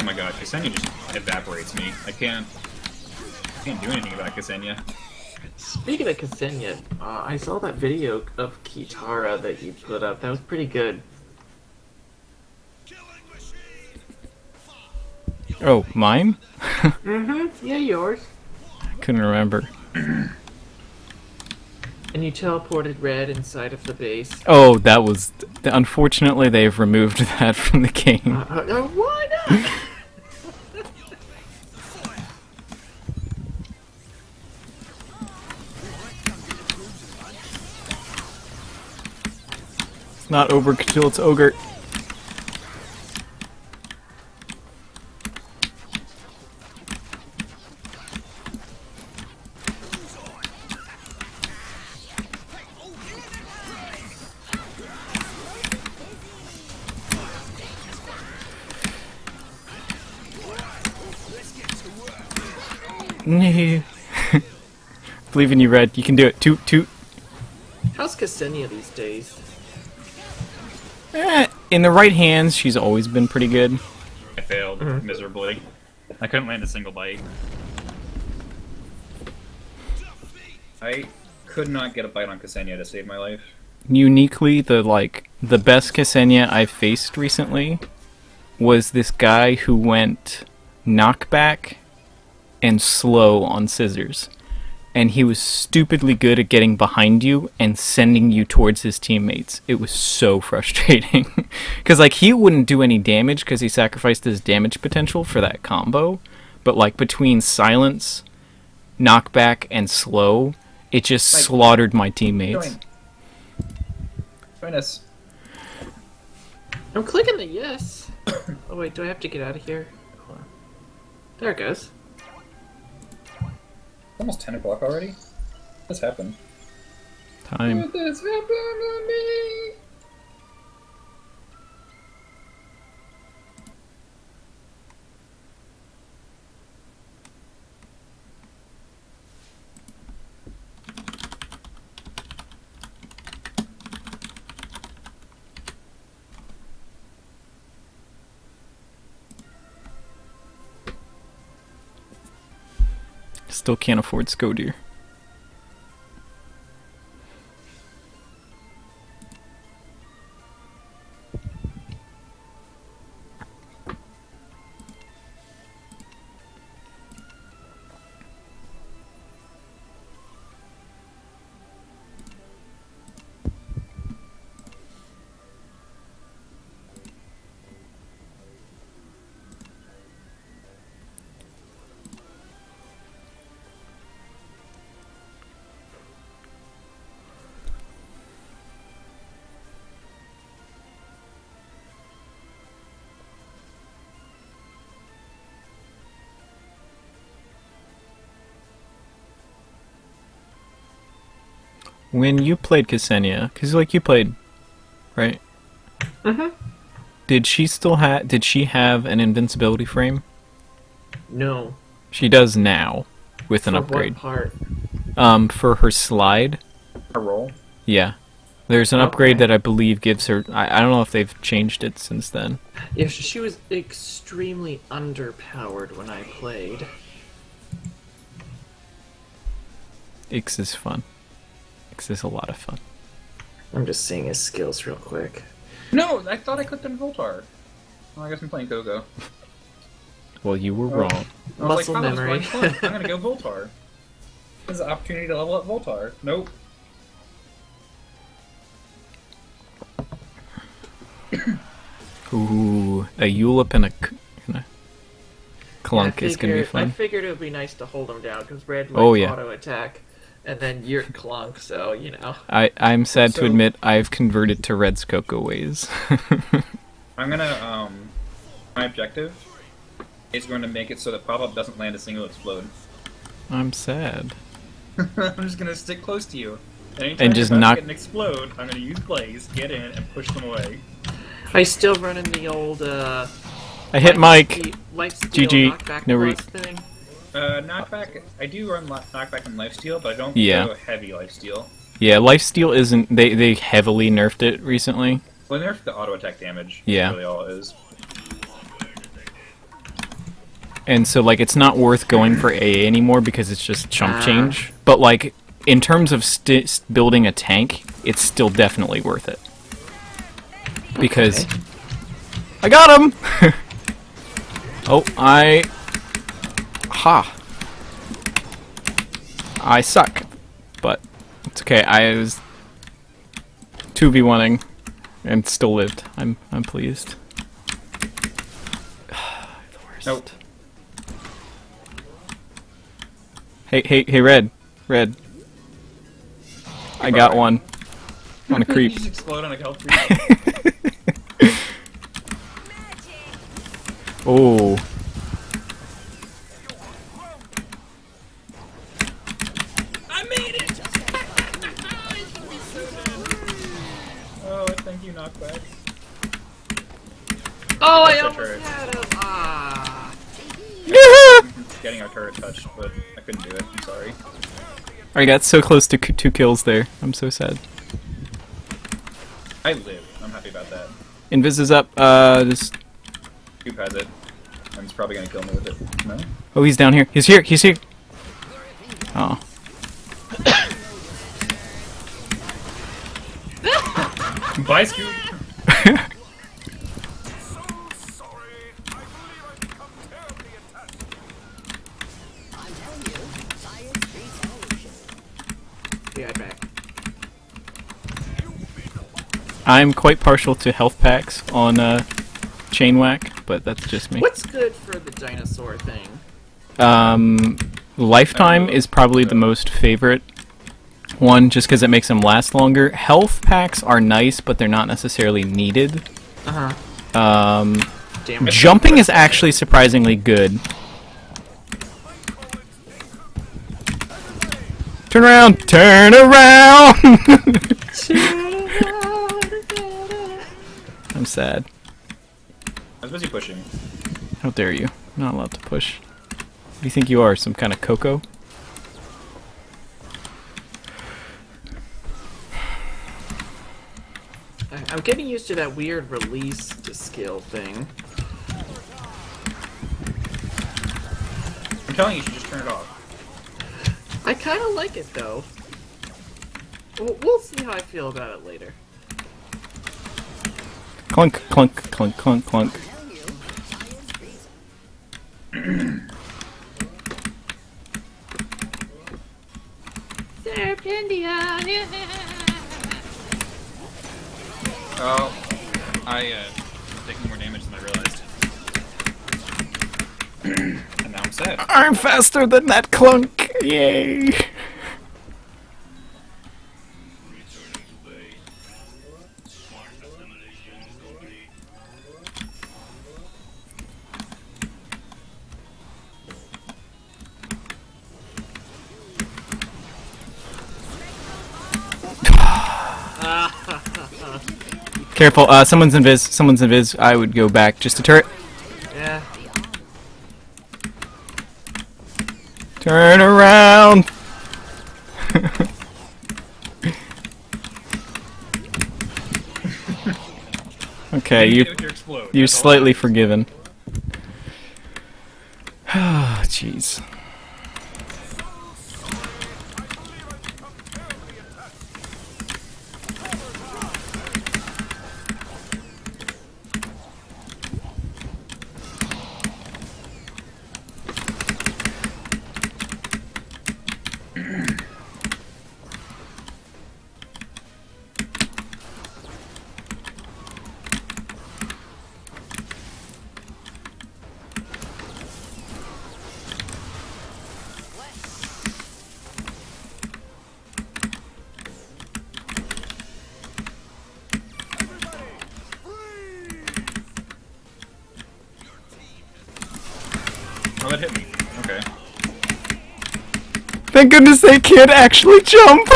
Oh my god, Ksenia just evaporates me. I can't. I can't do anything about Ksenia. Speaking of Ksenia, uh, I saw that video of Qitara that you put up. That was pretty good. Oh, mine? Mm-hmm. Yeah, yours. I couldn't remember. And you teleported Red inside of the base. Oh, that was. Unfortunately, they've removed that from the game. Uh, uh, why not? Not over until it's ogre. Believe in you, Red. You can do it. Toot toot. How's Ksenia these days? Eh, in the right hands, she's always been pretty good. I failed miserably. I couldn't land a single bite. I could not get a bite on Ksenia to save my life. Uniquely, the like the best Ksenia I've faced recently was this guy who went knockback, and slow on scissors. And he was stupidly good at getting behind you and sending you towards his teammates. It was so frustrating. Because, like, he wouldn't do any damage because he sacrificed his damage potential for that combo. But, like, between silence, knockback, and slow, it just Like- slaughtered my teammates. Join. Join us. I'm clicking the yes. oh wait, do I have to get out of here? Hold on. There it goes. Almost 10 o'clock already? What's happened? Time. What has happened to me? Still can't afford Skolldir. When you played Ksenia, because like you played, right? Mhm. Did she still have? Did she have an invincibility frame? No. She does now, with an For upgrade. What part? Um, for her slide, A roll? yeah. There's an upgrade Okay. that I believe gives her. I, I don't know if they've changed it since then. Yeah, she was extremely underpowered when I played. Ix is fun. Ix is a lot of fun. I'm just seeing his skills real quick. No, I thought I clicked on Voltar. Well, I guess I'm playing Coco. Well, you were Oh. wrong. I was Muscle like, "Wow, this is memory. really fun. I'm gonna go Voltar. This is an opportunity to level up Voltar. Nope. Ooh, a Yoolip and a, k- and a Clunk I is gonna be fun. I figured it would be nice to hold him down because Red oh, might Oh, yeah. auto attack, and then you're Clunk, so you know. I, I'm sad to admit I've converted to Red's Coco ways. I'm gonna, um, my objective is going to make it so that pop-up doesn't land a single explode. I'm sad. I'm just gonna stick close to you. Anytime just you're about to knock- get an explode, I'm gonna use Blaze, get in, and push them away. I still run in the old uh. I hit Mike. Lifesteal GG. No re- thing. Uh, knockback, I do run knockback and lifesteal, but I don't Yeah. go heavy lifesteal. Yeah, Lifesteal isn't. They they heavily nerfed it recently. Well, nerf the auto attack damage. Yeah. Really all it is. And so like it's not worth going for AA anymore because it's just chump Ah. change. But like in terms of sti s building a tank, it's still definitely worth it. Because Okay. I got him. oh, I ha. I suck. But it's okay. I was 2v1ing and still lived. I'm I'm pleased. the worst. Nope. Hey, hey, hey, Red. Red. I got one. On a You creep. just explode on a health creep. Oh. Thank you, knockback. Oh, I That's a almost turret. had him. Ah. Getting our turret touched, but I couldn't do it. I'm sorry. I got so close to k- two kills there. I'm so sad. I live. I'm happy about that. Invis is up. Uh, this. Coop has it. And he's probably gonna kill me with it. No? Oh, he's down here. He's here. He's here. Oh. Bye, Scoop. I'm quite partial to health packs on uh, Chainwhack, but that's just me. What's good for the dinosaur thing? Um, Lifetime is probably the most favorite one, just because it makes them last longer. Health packs are nice, but they're not necessarily needed. Uh huh. Um, Damn it. jumping is actually surprisingly good. Turn around! Turn around! I'm sad. I was busy pushing. How dare you? I'm not allowed to push. What do you think you are? Some kind of Coco? I'm getting used to that weird release to skill thing. I'm telling you, you should just turn it off. I kind of like it though. We'll, we'll see how I feel about it later. Clunk, clunk, clunk, clunk, clunk. Oh, I uh, taking more damage than I realized. and now I'm sad. I'm faster than that clunk! Yay! Careful, uh, someone's invis, someone's invis. I would go back. Just a turret. Yeah. Turn around! okay, you Hit with your explode. you're slightly forgiven. Ah, jeez. Oh, that hit me. Okay. Thank goodness they can't actually jump!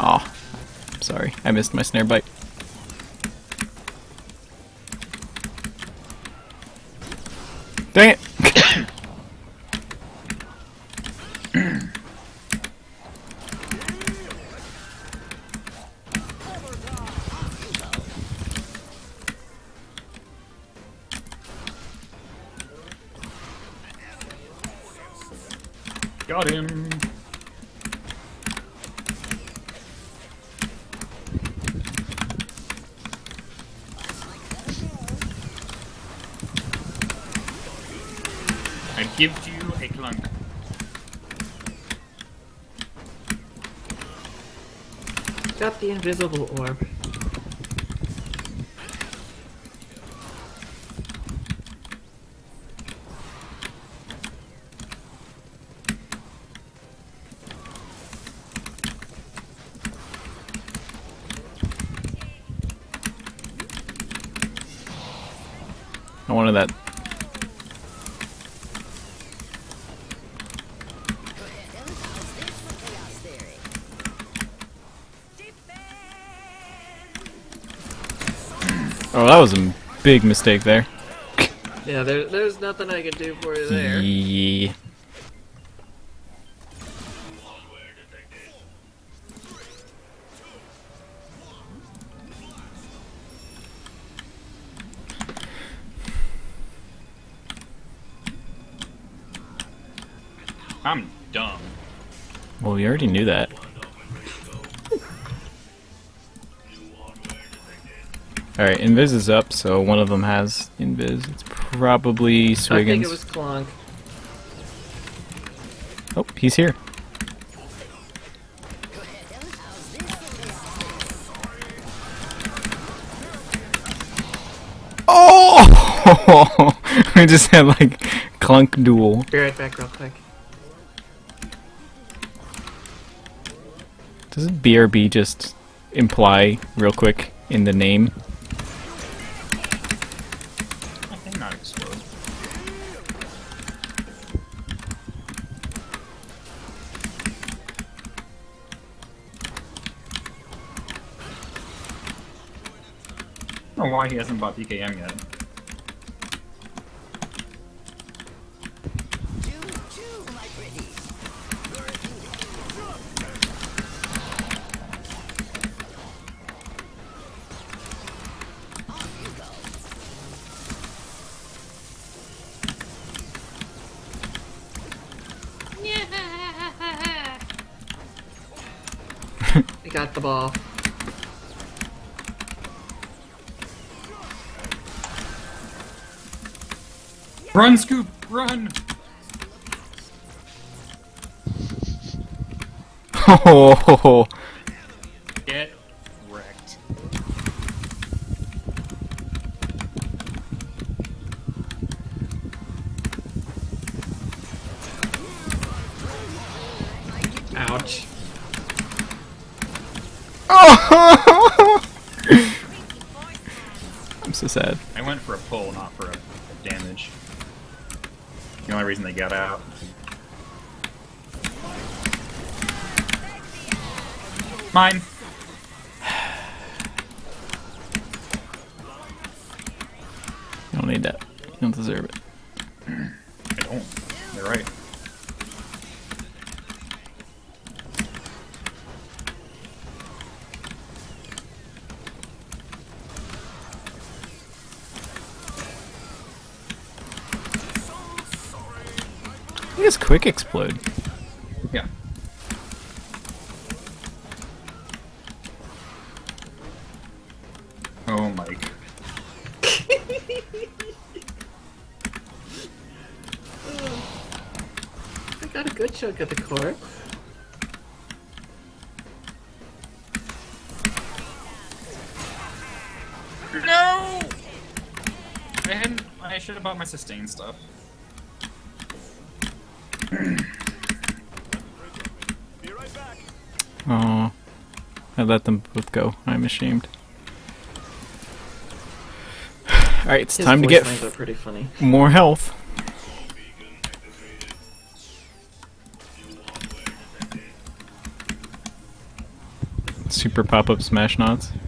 Aw. Sorry, I missed my snare bite. Invisible orb. I wanted that. Oh, that was a big mistake there. Yeah, there, there's nothing I can do for you there. Yeah. I'm dumb. Well, we already knew that. Alright, Invis is up, so one of them has Invis. It's probably I think Swiggins. it was Clunk. Oh, he's here. Oh! we just had like clunk duel. Be right back, real quick. Doesn't BRB just imply real quick in the name? I think not explode. I don't know he hasn't bought PKM yet. We got the ball. Run, Scoop! Run! Oh, wrecked. Ouch. I'm so sad. I went for a pull, not for a, a damage. The only reason they got out. Mine. You don't need that. You don't deserve it. I don't. They're right. I guess quick explode. Yeah. Oh, Mike. I got a good chunk of the core. No! I hadn't. I should have bought my sustain stuff. Oh, I let them both go. I'm ashamed. Alright, it's His time to get are pretty funny. more health. Super pop up smash knots.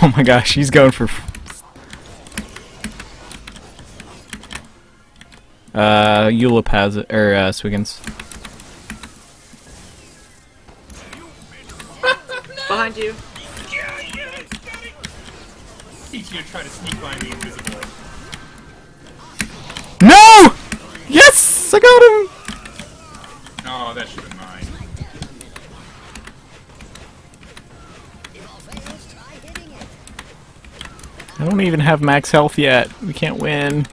Oh my gosh, he's going for. Uh, Yoolip has it, or uh, Swiggins. Behind you. You to try to sneak by me invisible. No! Yes! I got him! Oh, that should have been mine. I don't even have max health yet. We can't win.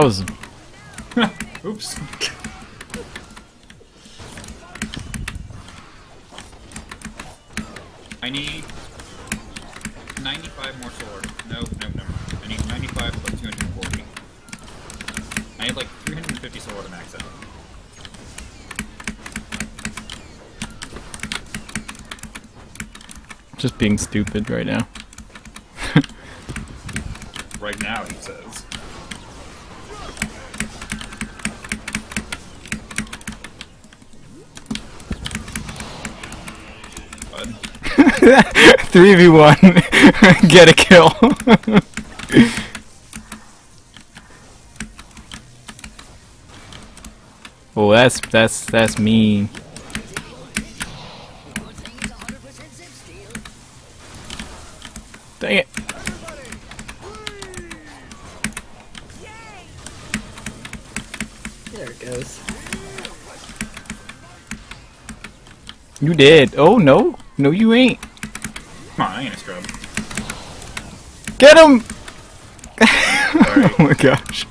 That was. Oops. I need 95 more sword. No, no, no. I need 95 plus 240. I need like 350 sword to max out. Just being stupid right now. 3v1. Get a kill. oh, that's that's that's mean. Dang it. There it goes. You did. Oh no. No you ain't. Come on, I ain't a scrub. Get him! Oh my gosh.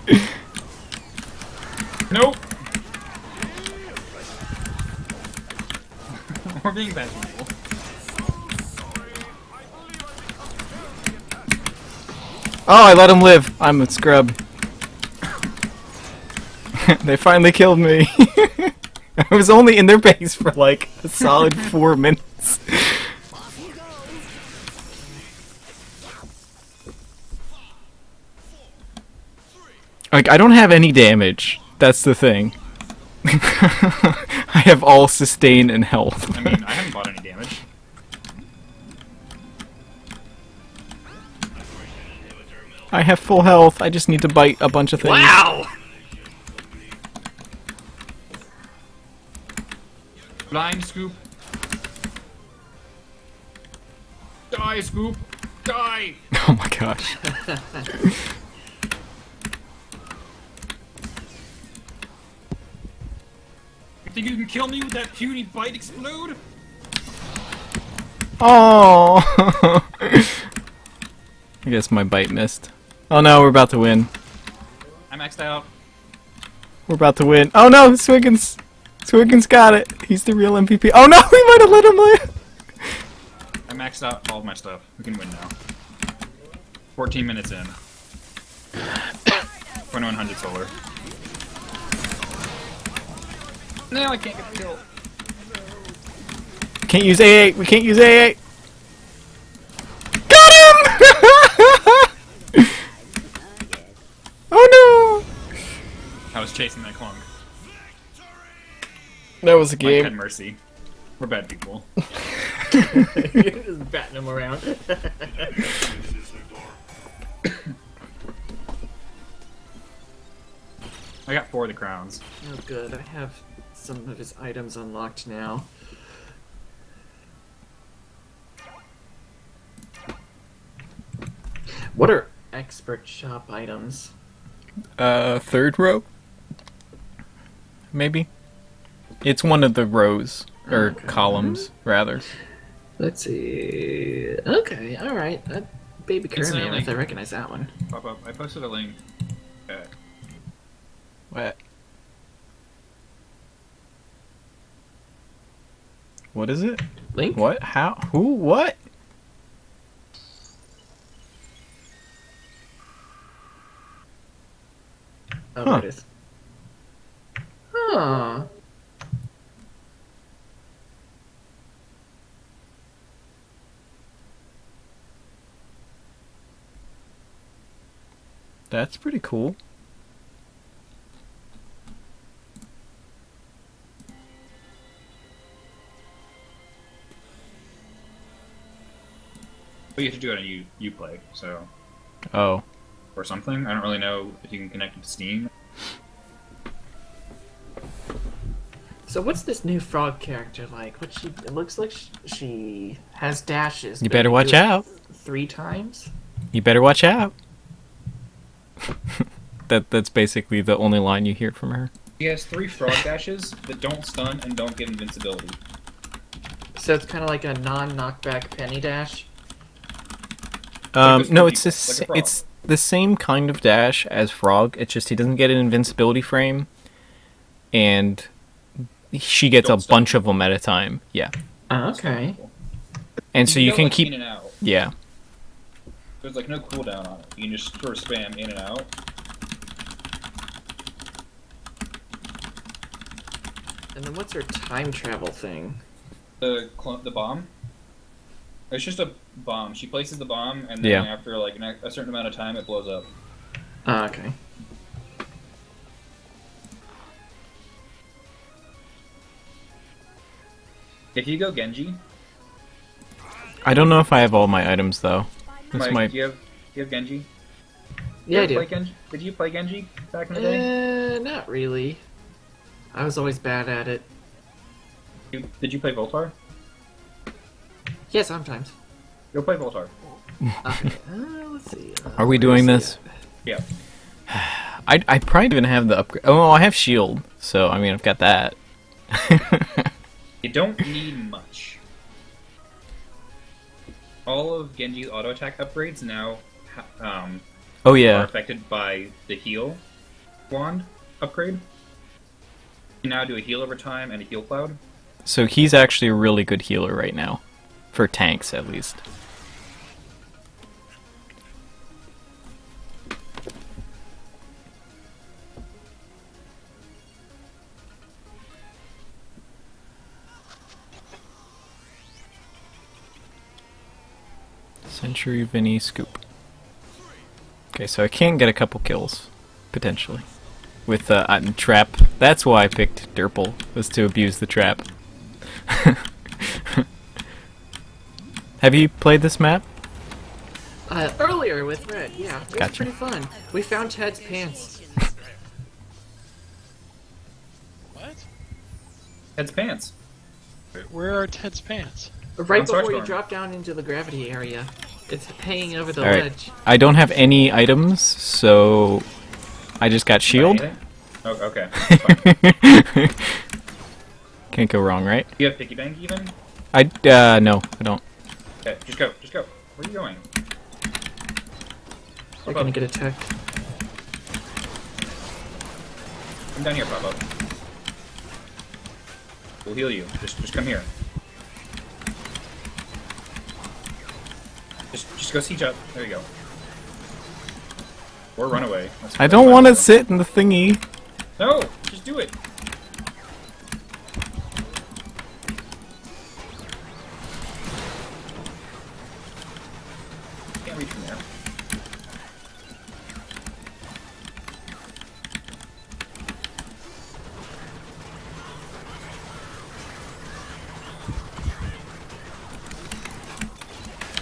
Nope. We're being bad people. Oh, I let him live. I'm a scrub. they finally killed me. I was only in their base for like a solid four minutes. Like, I don't have any damage. That's the thing. I have all sustain and health. I mean, I haven't bought any damage. I have full health. I just need to bite a bunch of things. Wow! Blind scoop. Die, scoop. Die. Oh my gosh. think you can kill me with that puny bite explode? Oh. I guess my bite missed. Oh no, we're about to win. I maxed out. We're about to win. Oh no, Swiggins. Swiggins got it. He's the real MVP. Oh no, we might have let him live. I maxed out all of my stuff. We can win now. 14 minutes in. 2100 solar. No, I can't get the kill. Can't use A8. We can't use A8. Got him! oh no! I was chasing that clunk. That was a Mike had game. mercy. We're bad people. You're just batting him around. I got four of the crowns. oh, good. I have some of his items unlocked now. What are expert shop items? Uh, third row? Maybe? It's one of the rows. Or Okay. columns, rather. Let's see. Okay, alright. Uh, Baby Kermit, Incidentally- if I recognize that one. Pop up. I posted a link. Uh, What? What is it? Link? What? How? Who? What? Oh, Huh. there it is. Huh. That's pretty cool. But you have to do it on you you play so Oh. or something. I don't really know if you can connect it to Steam. So what's this new frog character like? What she? It looks like sh- she has dashes. You better watch out. Three times. You better watch out. that that's basically the only line you hear from her. He has three frog dashes that don't stun and don't give invincibility. So it's kind of like a non-knockback penny dash. Um, no, it's the like a sa- frog. it's the same kind of dash as Frog. It's just he doesn't get an invincibility frame, and she gets Don't a stun. bunch of them at a time. Yeah, Oh, okay. and so you can like, keep in and out. yeah. There's like no cooldown on it. You can just sort of spam in and out. And then what's her time travel thing? The cl- the bomb. It's just a bomb. She places the bomb, and then Yeah. after like an, a certain amount of time, it blows up. Oh, okay. If you go Genji, I don't know if I have all my items though. This Mike, might do you have do you have Genji? Yeah, I do. play Genji? Did you play Genji back in the day? Uh, not really. I was always bad at it. Did you play Voltar? Yeah, sometimes. Go play Voltar. Okay, uh, let's see. Uh, Are we doing this? he Yeah. I I probably even have the upgrade. Oh, I have shield, so I mean I've got that. You don't need much. All of Genji's auto attack upgrades now um, oh are yeah, affected by the heal wand upgrade. You can now do a heal over time and a heal cloud. so he's actually a really good healer right now, for tanks at least. Sentry Vinnie Scoop. Okay, so I can get a couple kills, potentially. With uh, uh, trap. That's why I picked Derpl, was to abuse the trap. Have you played this map? Uh, earlier with Red, yeah. It was pretty fun. We found Ted's pants. What? Head's pants. Where are Ted's pants? Right before you drop down into the gravity area. It's hanging over the Alright. ledge. I don't have any items, so I just got shield. Anything? Oh, okay. Can't go wrong, right? you have piggy bank even? I uh no, I don't. Okay, just go, just go. Where are you going? They're gonna get attacked. Come down here, Pablo. We'll heal you. Just, just come here. Just, just go siege up. There you go. Or run away. That's I don't want to sit in the thingy. No, just do it.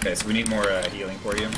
Okay, so we need more uh, healing for you.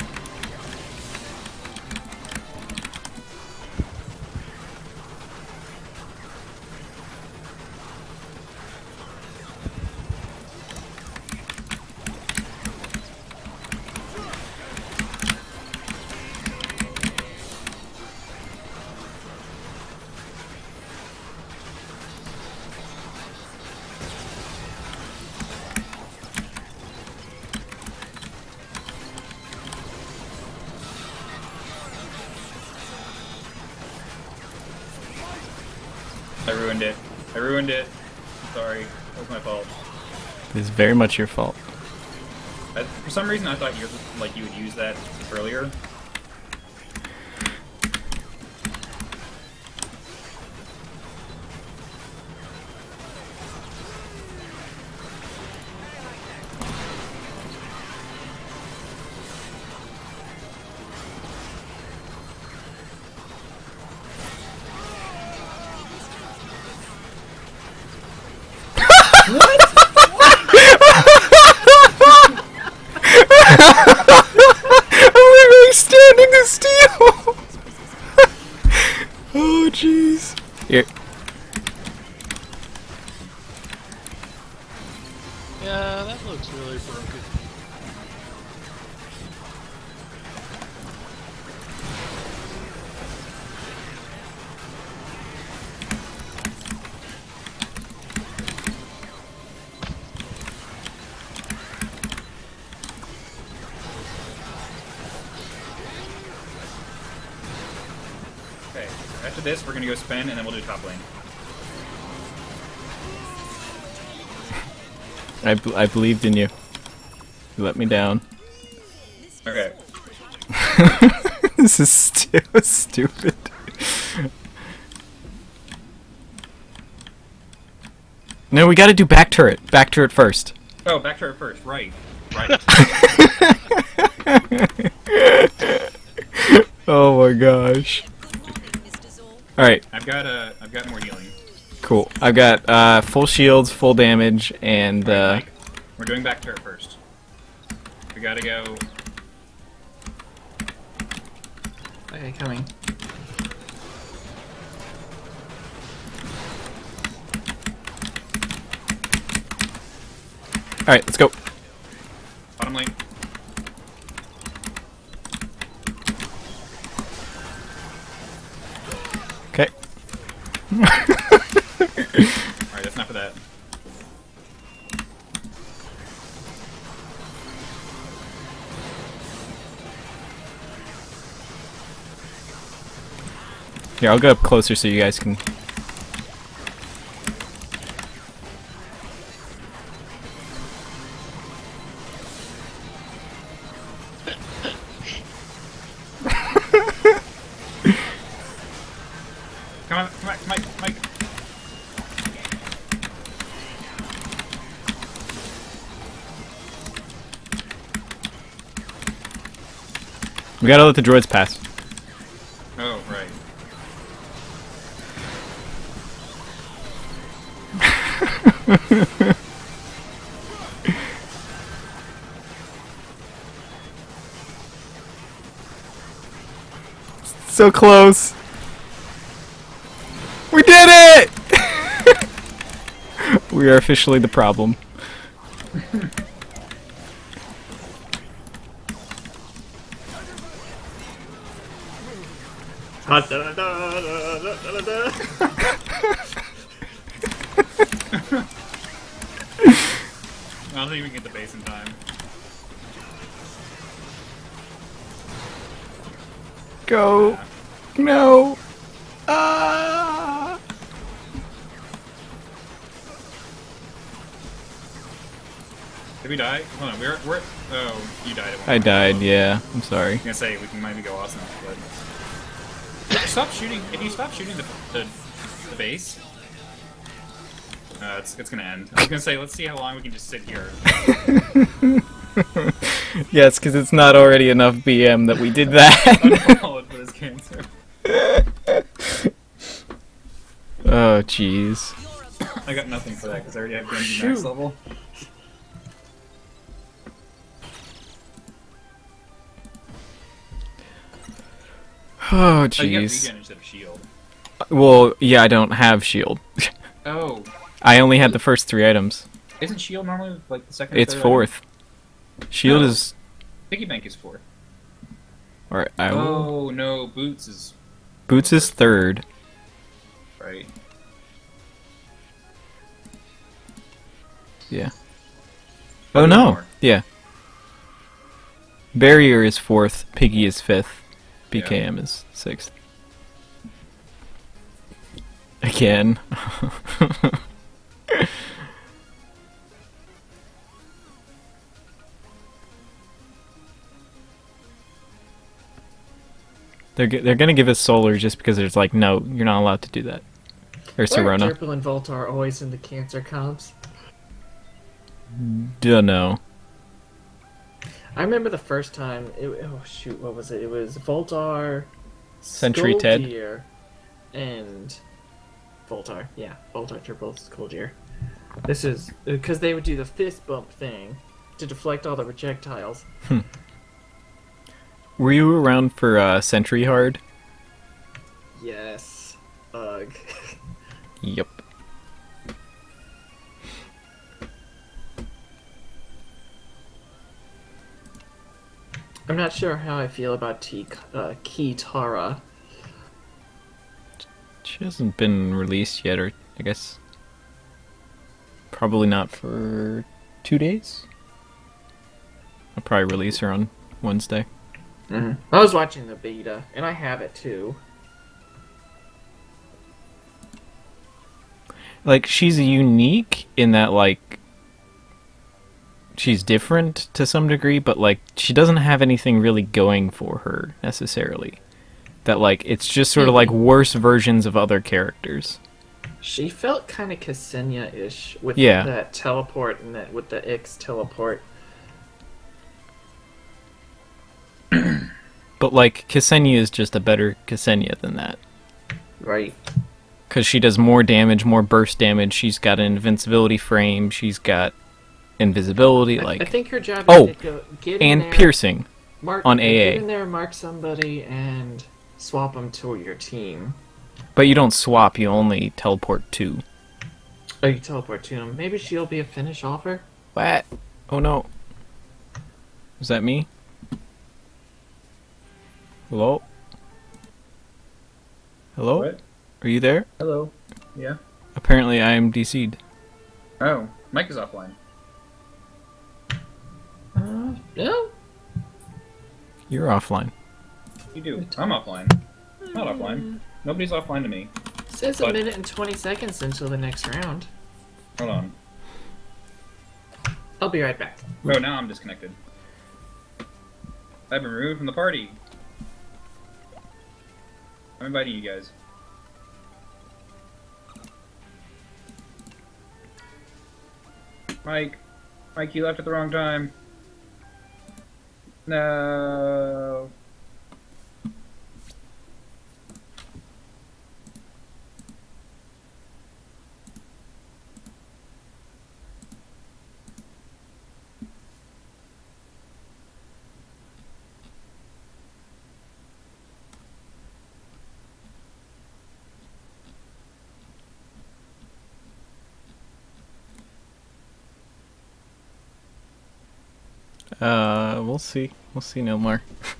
Very much your fault. I, for some reason, I thought you like you would use that earlier. I, b- I believed in you. You let me down. Okay. this is still stupid. No, we gotta do back turret. Back turret first. Oh, back turret first. Right. Right. Oh my gosh. Alright, I've got uh, I've got more healing. Cool. I've got uh, full shields, full damage, and. Uh, We're doing back turret first. We gotta go. Okay, coming. Alright, let's go. Bottom lane. Okay. Alright, that's enough of that. Here, I'll go up closer so you guys can. We gotta let the droids pass. Oh, right. So close. We did it! we are officially the problem. I don't think we can get the base in time. Go. No. Ah. Did we die? Hold on, we're, we're, oh, you died at one I point. died, yeah. I'm sorry. I was gonna say, we can maybe go awesome, but... Stop shooting, if you stop shooting the, the, the base... Uh, it's, it's gonna end. I was gonna say, let's see how long we can just sit here. Yes, because it's not already enough BM that we did that. Unfollowed for this cancer. oh, jeez. I got nothing for that, because I already have Genji max level. Oh, Oh, jeez. regen instead of shield. Well, yeah, I don't have shield. Oh, I only had the first three items. isn't shield normally like the second It's fourth. Shield No. is. Piggy bank is fourth. Or I will. Oh, no, boots is Boots is third. right. Yeah. Oh, Oh no no. more. Yeah. Barrier is fourth. Piggy is fifth. Yeah. BKM is sixth. Again. they're they're gonna give us solar just because there's like no, you're not allowed to do that. Or Why are Serona. Derpl and Voltar always in the cancer comps? Don't know. I remember the first time. It, oh shoot, what was it? It was Voltar, Sentry Ted. And Voltar. Yeah, Voltar Triple Skolldir. This is because they would do the fist bump thing to deflect all the projectiles. Were you around for uh, Sentry Hard? Yes. Ugh. Yep. I'm not sure how I feel about T uh, Qitara. She hasn't been released yet, or I guess probably not for two days. I'll probably release her on Wednesday. I was watching the beta, and I have it too. Like she's unique in that like she's different to some degree, but like she doesn't have anything really going for her necessarily. That like it's just sort of like mm-hmm. worse versions of other characters. She felt kind of Ksenia-ish with Yeah. that teleport and that with the X teleport. But like Ksenia is just a better Ksenia than that. Right. because she does more damage, more burst damage. She's got an invincibility frame. She's got invisibility, I- like I think her job Oh, is to go get in and there, piercing. mark, on Get in there, mark somebody, and swap them to your team. But you don't swap. You only teleport two. Oh, you teleport to them. Maybe she'll be a finish offer. What? Oh no. Is that me? Hello? Hello? What? Are you there? Hello. Yeah. Apparently I am DC'd. Oh, Mike is offline. Uh, no. You're offline. You do. I'm offline. Not offline. Nobody's offline to me. It says a minute and 20 seconds until the next round. Hold on. I'll be right back. Oh, now I'm disconnected. I've been removed from the party. I'm inviting you guys. Mike. Mike, you left at the wrong time. No. Uh, we'll see. We'll see no more.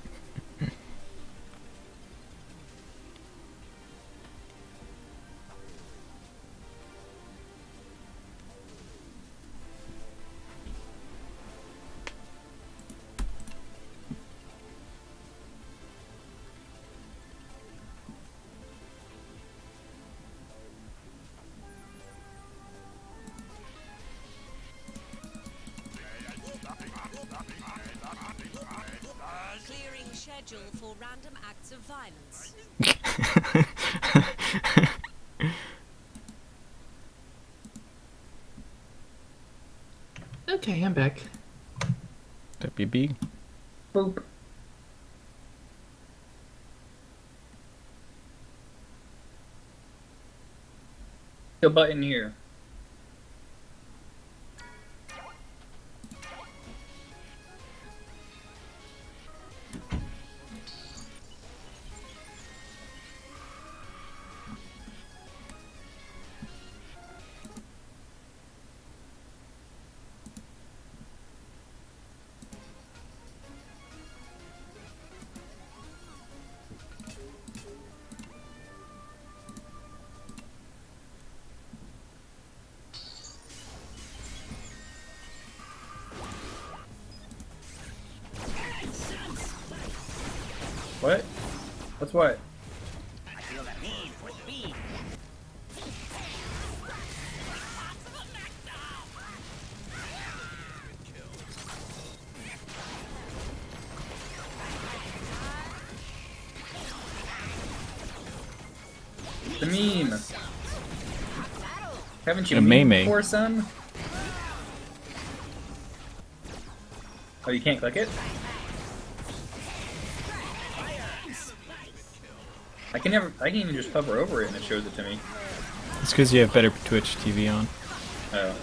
schedule for random acts of violence. Okay, I'm back. WB. Boop. The button here. What? The meme. Haven't you meme. before, son? Oh, you can't click it? Can never. I can even just hover over it and it shows it to me. It's because you have better Twitch TV on. Oh.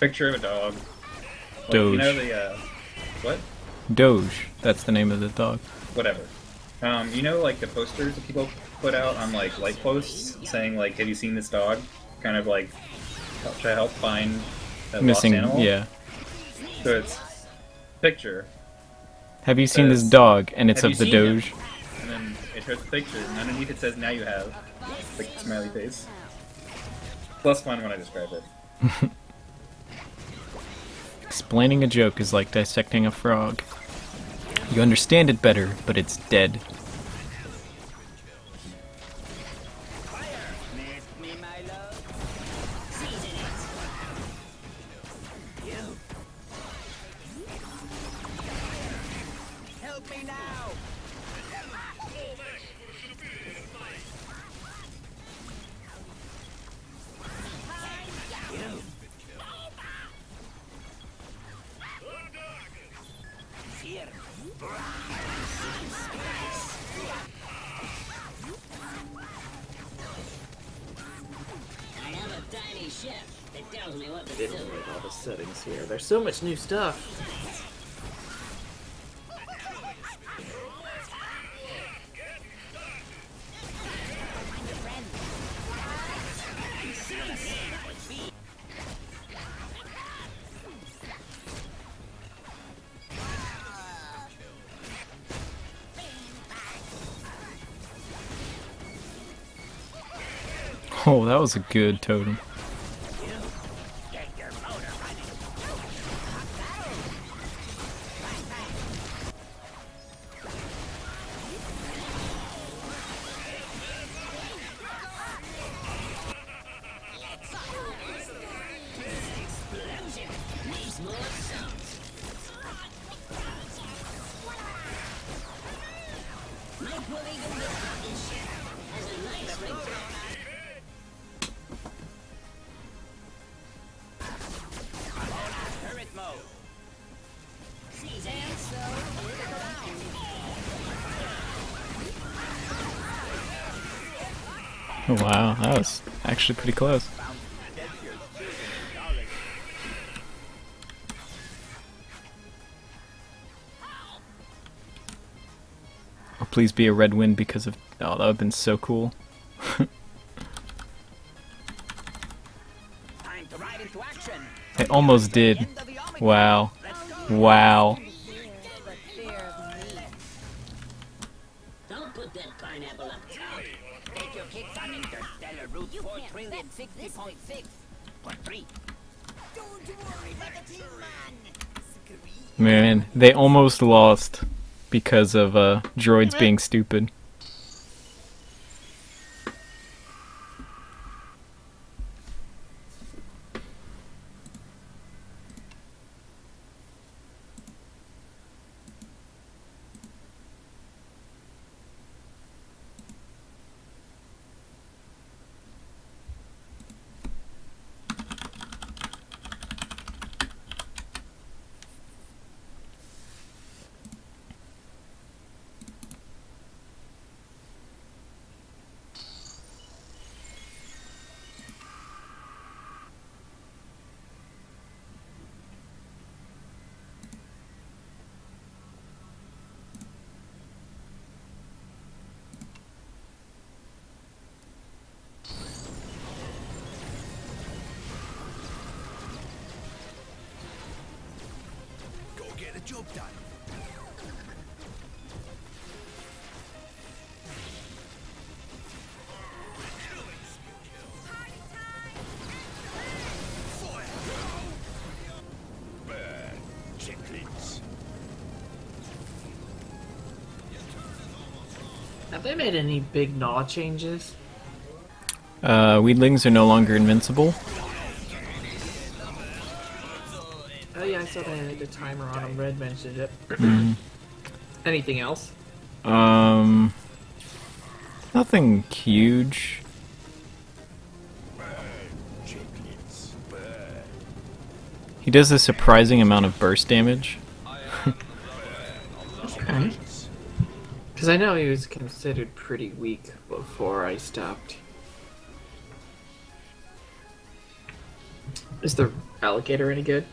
Picture of a dog. Like, You know the uh, what? Doge. That's the name of the dog. Whatever. Um, you know, like the posters that people put out on like light posts saying like, "Have you seen this dog?" Kind of like help- to help find a Missing. lost animal. Yeah. So it's picture, Have you seen this dog? And it's of the seen him?" Doge. and then it shows the picture, and underneath it says, "Now you have." Like smiley face. Less fun when I describe it. Explaining a joke is like dissecting a frog. You understand it better, but it's dead. There's so much new stuff. Oh, that was a good totem. Wow, that was actually pretty close. Oh, please be a red wind because of. Oh, that would have been so cool. It almost did. Wow. Wow. They almost lost because of uh, droids being stupid. They made any big gnaw changes? Uh, weedlings are no longer invincible. Oh yeah, I saw they had a timer on them. Red mentioned it. Anything else? Um, nothing huge. He does a surprising amount of burst damage. Because I know he was considered pretty weak before I stopped. Is the alligator any good?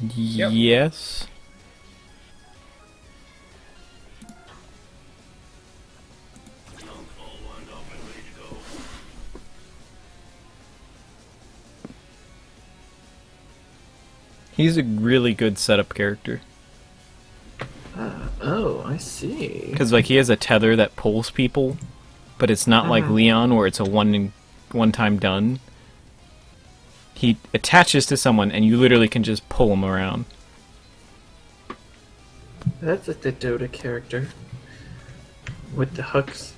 Yes. He's a really good setup character I see. because like he has a tether that pulls people, but it's not like Uh-huh. Leon where it's a one one time done. He attaches to someone and you literally can just pull him around. That's like the Dota character. With the hooks.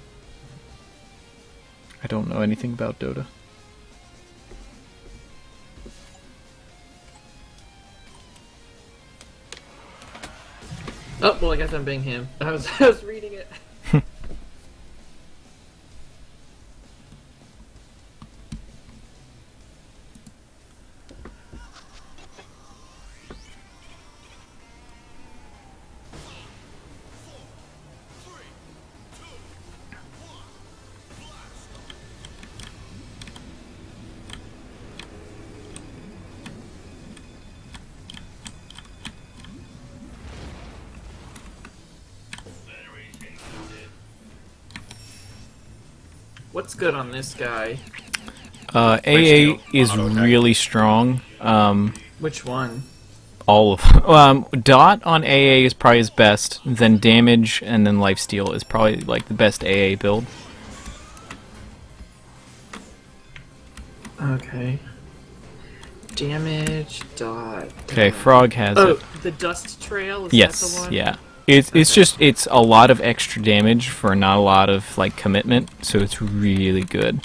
I don't know anything about Dota. I guess I'm being him. I was, I was reading it. What's good on this guy? Uh, AA shield, is really strong. Um, Which one? all of um, dot on AA is probably his best. Then damage and then lifesteal is probably like the best AA build. Okay. Damage dot. Okay, Frog has Oh, it. the dust trail. Is that the Yes, one? yeah. It's it's just it's a lot of extra damage for not a lot of like commitment, so it's really good.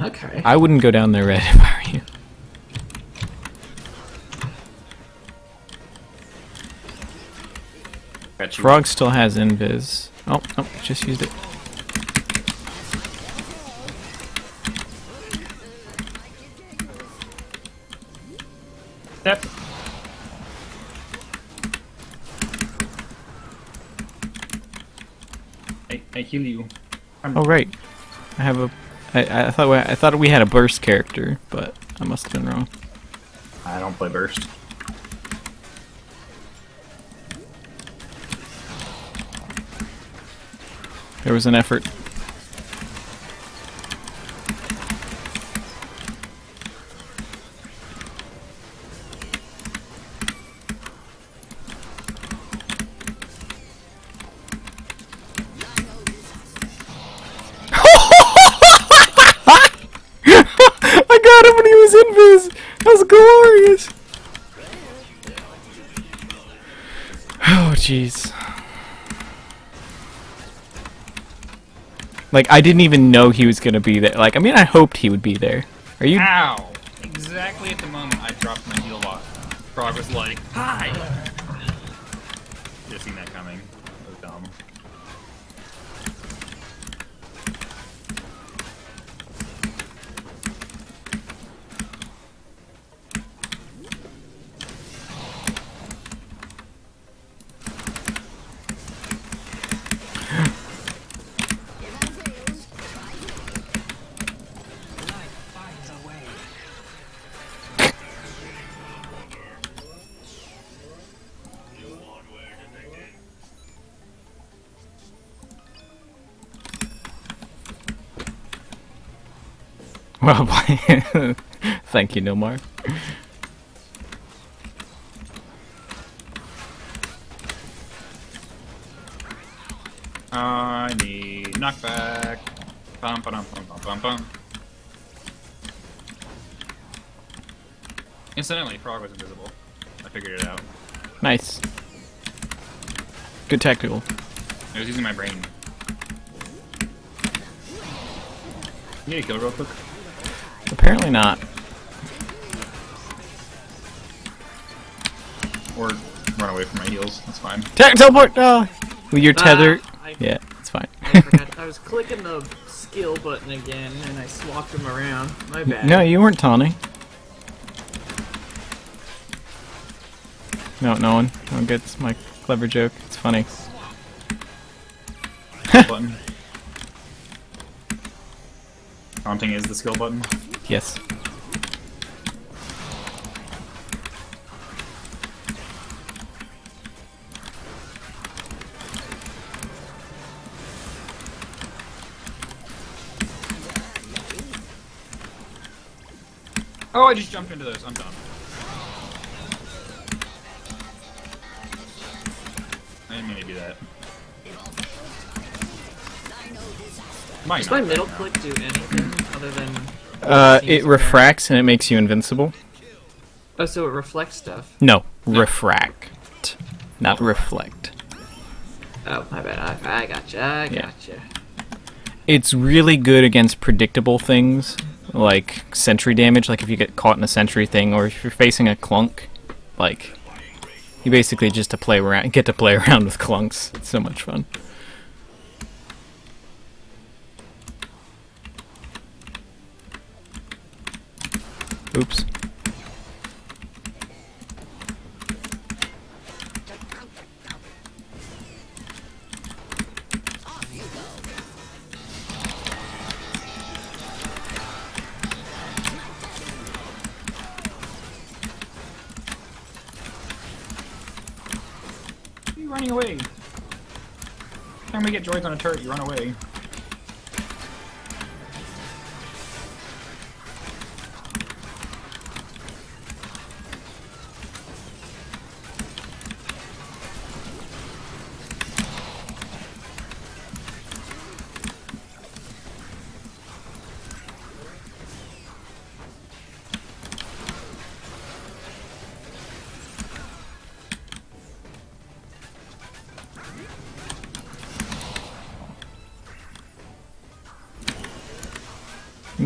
Okay. I wouldn't go down there red if I were you. Frog still has invis. Oh, oh, just used it. Step. I, I heal you. Oh right, I have a. I, I thought we, I thought we had a burst character, but I must have been wrong. I don't play burst. There was an effort. I got him when he was invis. That was glorious. Oh jeez. Like I didn't even know he was gonna be there. Like I mean, I hoped he would be there. Are you? Ow! Exactly at the moment I dropped my heal lock. Frog was like, Hi! Well, thank you, Nilmar. I need knockback. Bum, bum, bum, bum, bum. Incidentally, Frog was invisible. I figured it out. Nice. Good tactical. I was using my brain. You need to kill real quick? Apparently not. Or run away from my heels. That's fine. Te- teleport. Oh, with your tether. Ah, I, Yeah, it's fine. I forgot. I was clicking the skill button again, and I swapped them around. My bad. no, you weren't taunting. No, no one. No one gets my clever joke. It's funny. button. Taunting is the skill button. Yes. Oh, I just jumped into those. I'm done. I didn't mean to do that. Might Does my middle click do anything other than? Uh, it refracts and it makes you invincible. Oh, so it reflects stuff. No, refract, not reflect. Oh, my bad. I, I gotcha. I Yeah. gotcha. It's really good against predictable things like sentry damage. Like if you get caught in a sentry thing, or if you're facing a clunk, like you basically just to play around, get to play around with clunks. It's so much fun. Oops. running away? Time we get droids on a turret, you run away.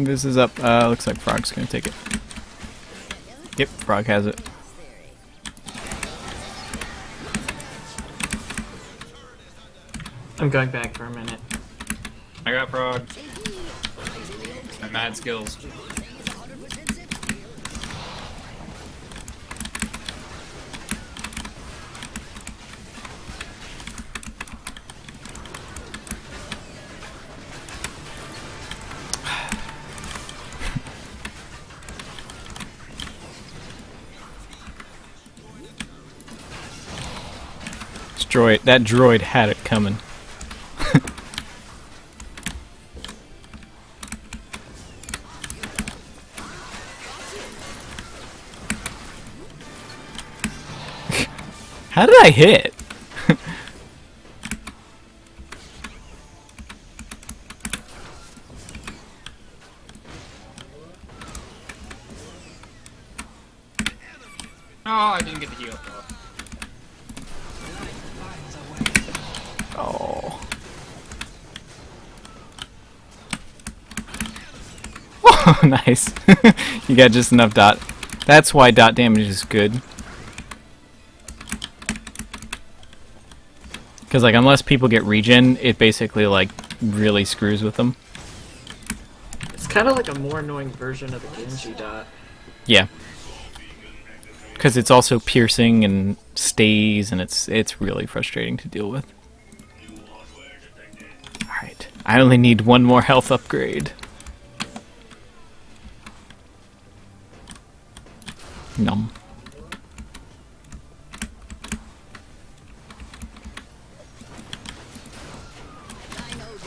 This is up. Uh, looks like Frog's gonna take it. Yep, Frog has it. I'm going back for a minute. I got frog. My mad skills. Droid, that droid had it coming. How did I hit? Oh, I didn't get the heal. Oh. Oh. nice. you got just enough dot. That's why dot damage is good. Because, like, unless people get regen, it basically, like, really screws with them. It's kind of like a more annoying version of the Genji dot. Yeah. Because it's also piercing and stays, and it's it's really frustrating to deal with. Alright. I only need one more health upgrade. Num.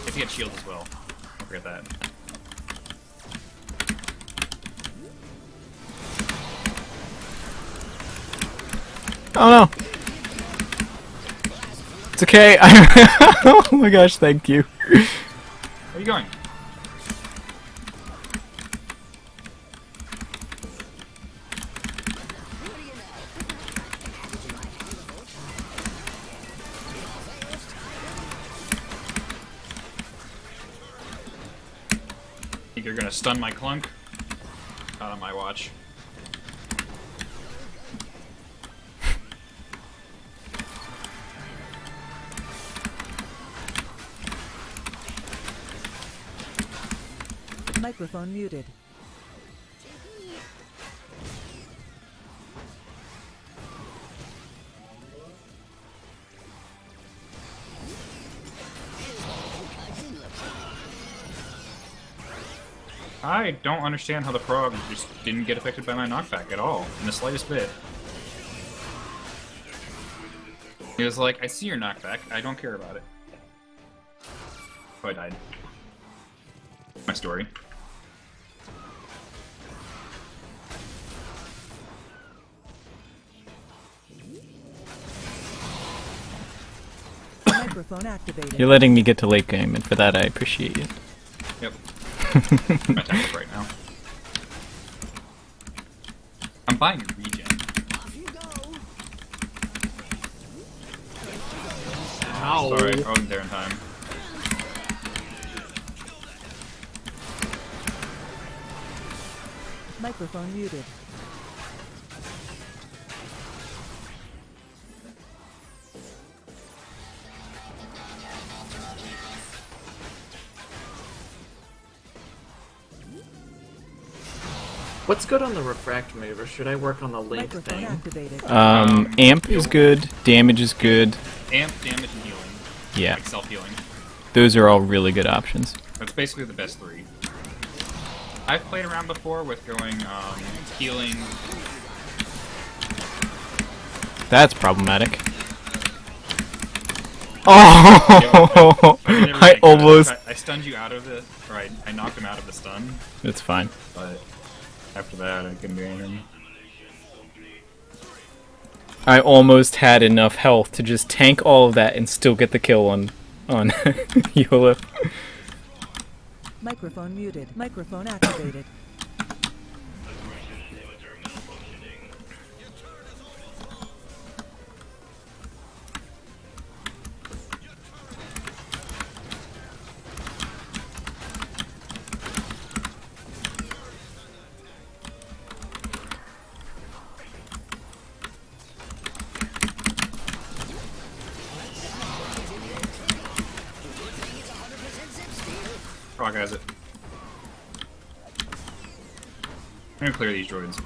If you get shield as well. Don't forget that. Oh no! It's okay. oh my gosh, thank you. Where are you going? Stun my clunk? Not on my watch. Microphone muted. Don't understand how the frog just didn't get affected by my knockback at all, in the slightest bit. He was like, I see your knockback, I don't care about it. Oh, I died. My story. You're letting me get to late game, and for that I appreciate you. Yep. My attack right now. I'm buying a regen. Ow. Sorry, I wasn't there in time. Microphone muted. What's good on the refract move, or should I work on the link Microphone thing? activated. Um, amp is good, damage is good. Amp, damage, and healing. Yeah, Like self-healing. those are all really good options. That's basically the best three. I've played around before with going um, healing. That's problematic. Oh! I, I almost. I, I stunned you out of it, or I, I knocked him out of the stun, It's fine. but after that I couldn't do anything. I almost had enough health to just tank all of that and still get the kill on on Yola. Microphone muted. Microphone activated. Clear these droids.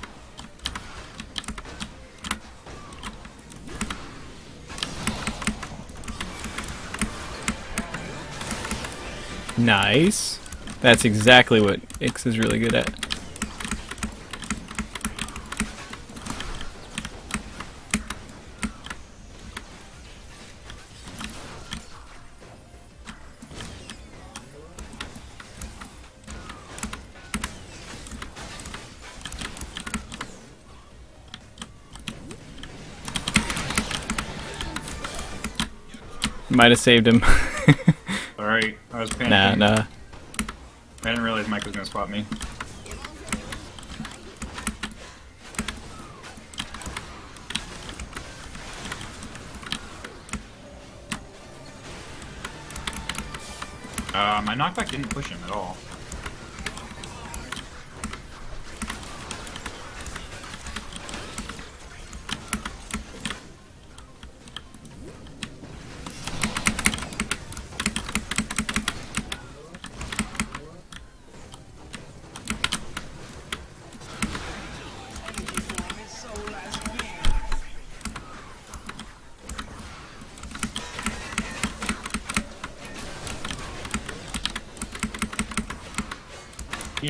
Nice. That's exactly what Ix is really good at. Might have saved him. Alright, I was panicking. nah, nah. I didn't realize Mike was gonna spot me. Uh, my knockback didn't push him at all.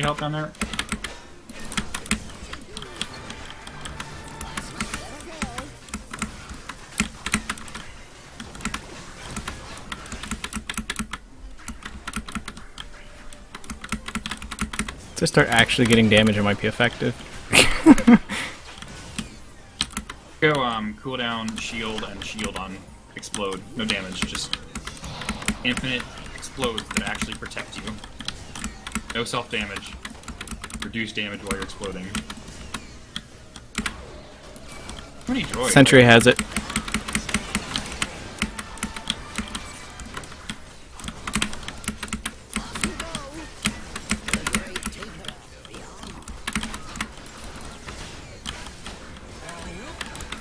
You help down there? To start actually getting damage, it might be effective. Go um, cooldown, shield, and shield on explode. No damage, just infinite explodes that actually protect you. No self damage. Reduce damage while you're exploding. How many droids? Sentry has it.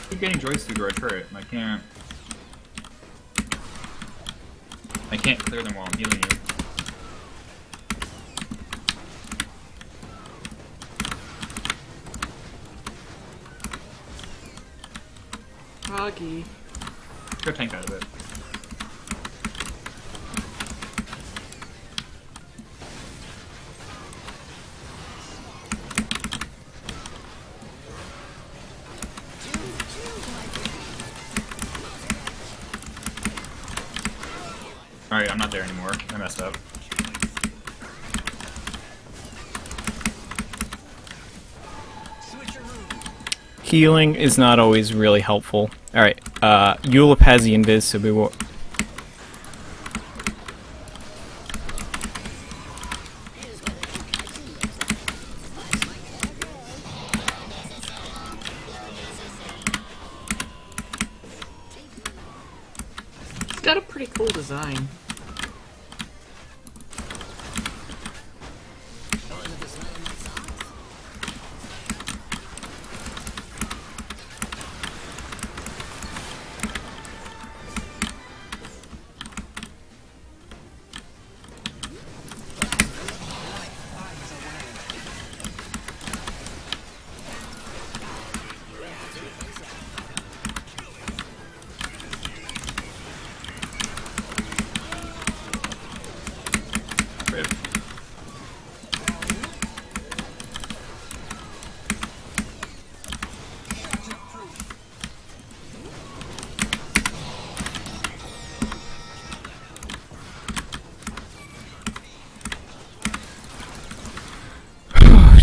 keep getting droids through our turret, and I can't. I can't clear them while I'm healing you. Froggy. Go tank out of it. Alright, I'm not there anymore. I messed up. Healing is not always really helpful. Alright, uh, Yoolip has the invis, so we will...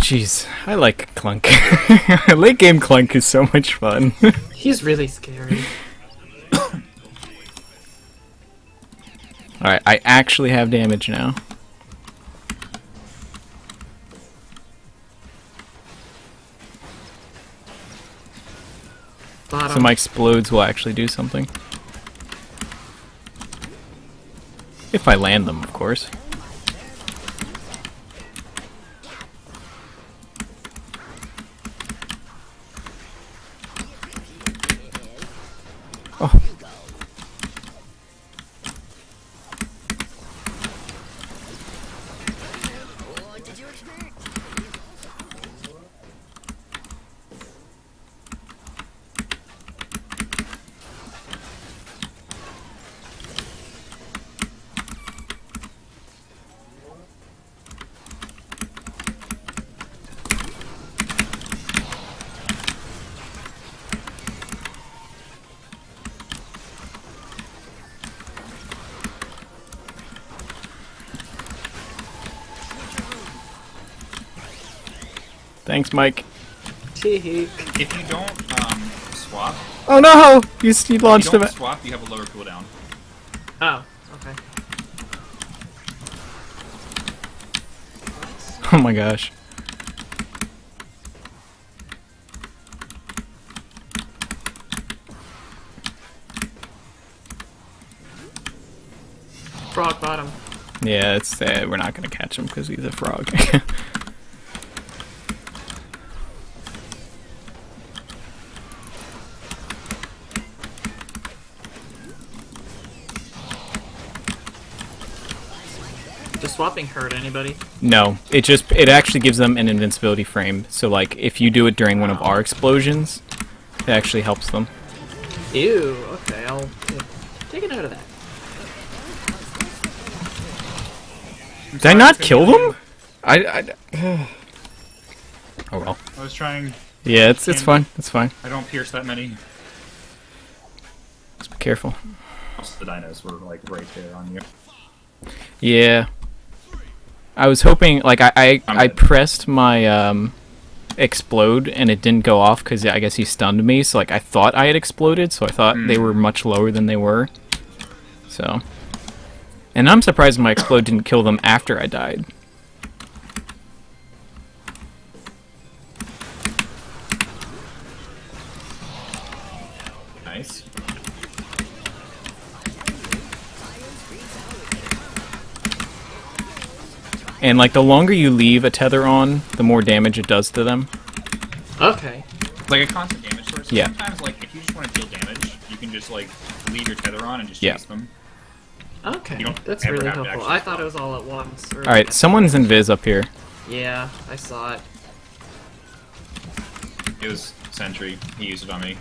jeez. I like Clunk. Late game Clunk is so much fun. He's really scary. Alright, I actually have damage now. Bottom. So my explodes will actually do something. If I land them, of course. Mike. Teehee. If you don't um, swap, Oh no! You, you if you launched him. don't swap, you have a lower cooldown. Oh, okay. Oh my gosh. Frog bottom. Yeah, it's sad. we're not gonna catch him because he's a frog. Does swapping hurt anybody? no, it just it actually gives them an invincibility frame. So like if you do it during one of our explosions, it actually helps them. Ew. Okay, I'll yeah, take a note of that. Did I not kill them? I. I oh well. I was trying. Yeah, it's it's fine. It's fine. I don't pierce that many. Just be careful. Also, the dinos were like right there on you. Yeah. I was hoping, like, I I, I pressed my um, explode and it didn't go off because I guess he stunned me. So like I thought I had exploded, so I thought they Hmm. were much lower than they were. So. And I'm surprised my explode didn't kill them after I died. And like the longer you leave a tether on, the more damage it does to them. Okay. Like a constant damage source. So Yeah. Sometimes, like, if you just want to deal damage, you can just like leave your tether on and just Yeah. chase them. Okay. That's really helpful. I thought it was all at once. All right, someone's invis up here. Yeah, I saw it. It was Sentry. He used it on me.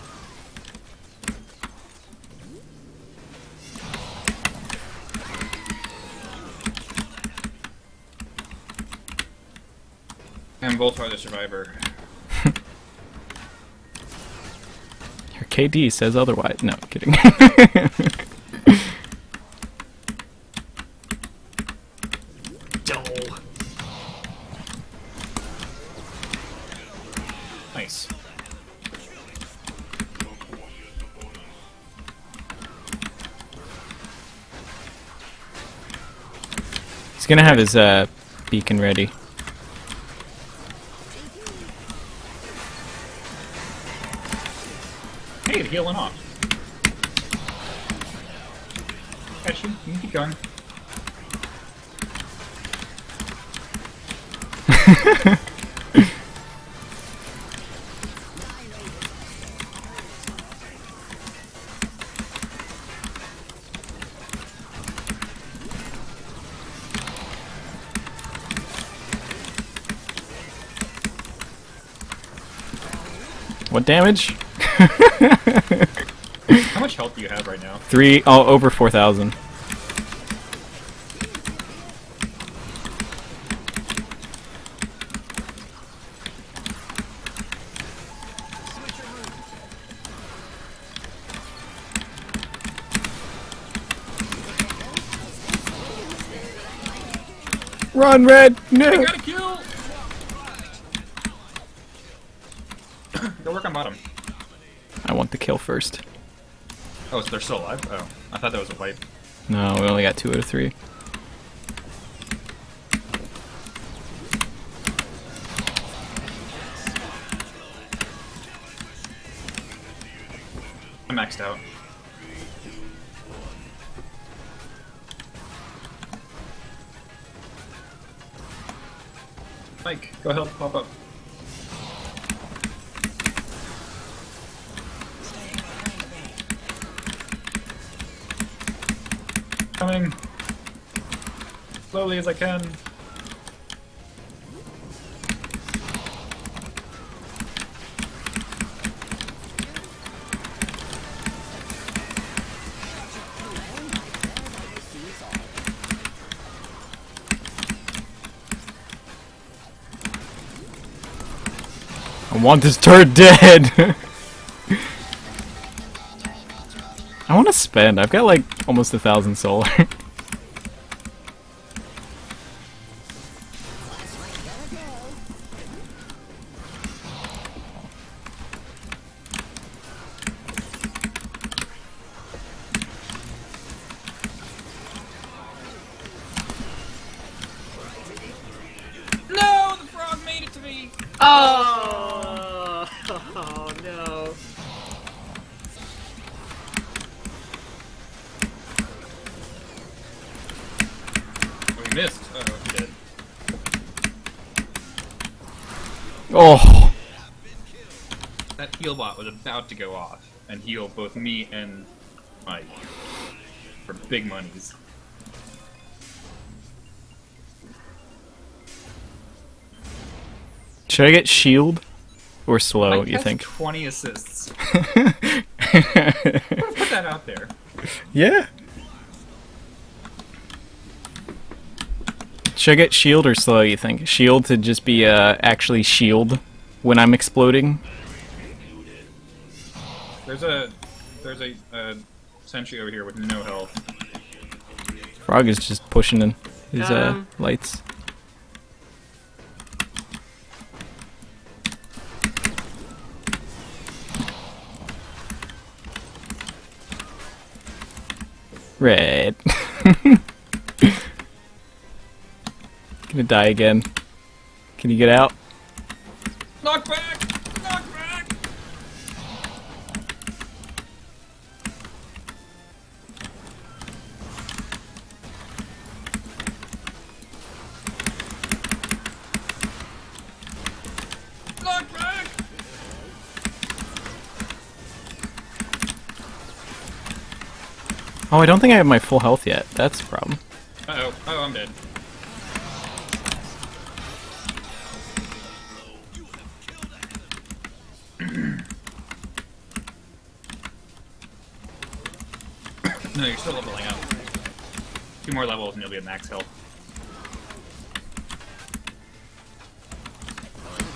And both are the survivor. Your KD says otherwise. No, kidding. Dole. Nice. He's gonna have his uh, beacon ready. The healing off. Got you. You can keep going. What damage? How much health do you have right now? Three, oh, over 4,000. Run, Red! No! I got a kill! Go work on bottom. I want the kill first. Oh, so they're still alive? Oh, I thought that was a wipe. No, we only got two out of three. I'm maxed out. Mike, go help pop up. Coming. As I can. I want this turret dead! I want to spend. I've got like almost a thousand solar. about to go off and heal both me and Mike for big monies. should I get shield or slow? You think? 20 assists. Put that out there. yeah. Should I get shield or slow? You think shield to just be uh actually shield when I'm exploding? There's a there's a, a sentry over here with no health. Frog is just pushing in his uh Um. lights. Red. Gonna die again. Can you get out? Knock back! Oh, I don't think I have my full health yet. That's the problem. Uh oh. Oh, I'm dead. no, you're still leveling up. Two more levels and you'll be at max health.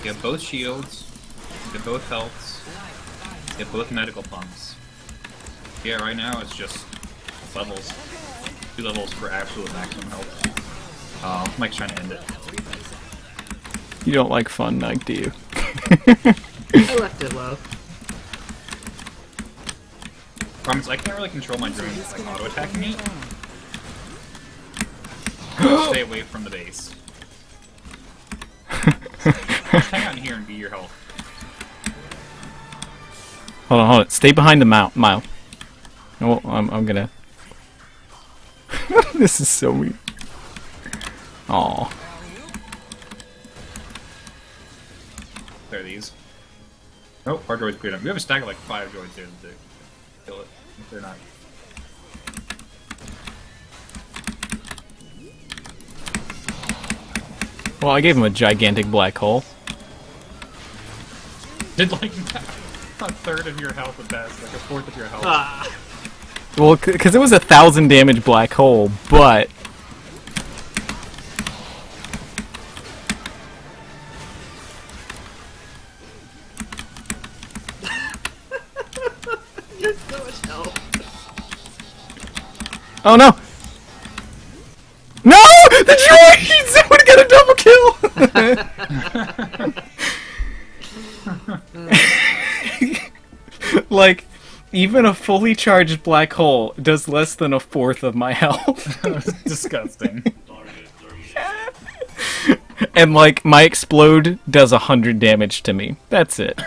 Have both shields, have both healths, have both medical pumps. Yeah, right now it's just levels. Two levels for absolute maximum health. Uh, Mike's trying to end it. You don't like fun, Mike, do you? I left it low. Problem is, I can't really control my drone It's like auto attacking it. Stay away from the base. Just hang out here and be your health. Hold on, hold on. Stay behind the mount, mile. No, I'm, I'm gonna. this is so weird. Aw. There are these. Oh, our droid's cleared up. We have a stack of like five droids here to kill it. If they're not. Well, I gave him a gigantic black hole. Did like a third of your health at best, like a fourth of your health. Ah. Well, because it was a thousand damage black hole, but so oh no, no, the droids! I would get a double kill. like, even a fully charged black hole does less than a fourth of my health. disgusting. and like my explode does a hundred damage to me. That's it.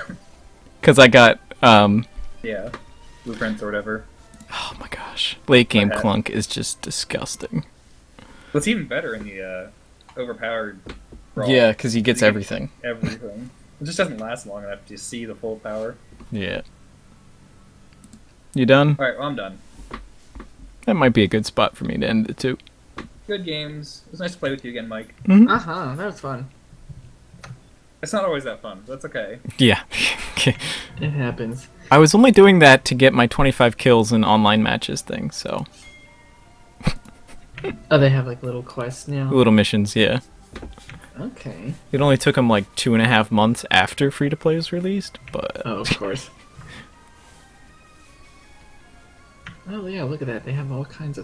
Cause I got um yeah, blueprints or whatever. oh my gosh. Late game clunk is just disgusting. What's even better in the uh, overpowered. brawl Yeah, cause he gets everything. Everything. It just doesn't last long enough to see the full power. Yeah. You done? Alright, well, I'm done. That might be a good spot for me to end it too. Good games. It was nice to play with you again, Mike. Uh huh. That was fun. It's not always that fun, that's okay. Yeah. Okay. It happens. I was only doing that to get my 25 kills in online matches thing, so Oh, they have like little quests now. little missions, yeah. Okay. It only took them like two and a half months after free to play was released, but Oh, of course. oh yeah, look at that. They have all kinds of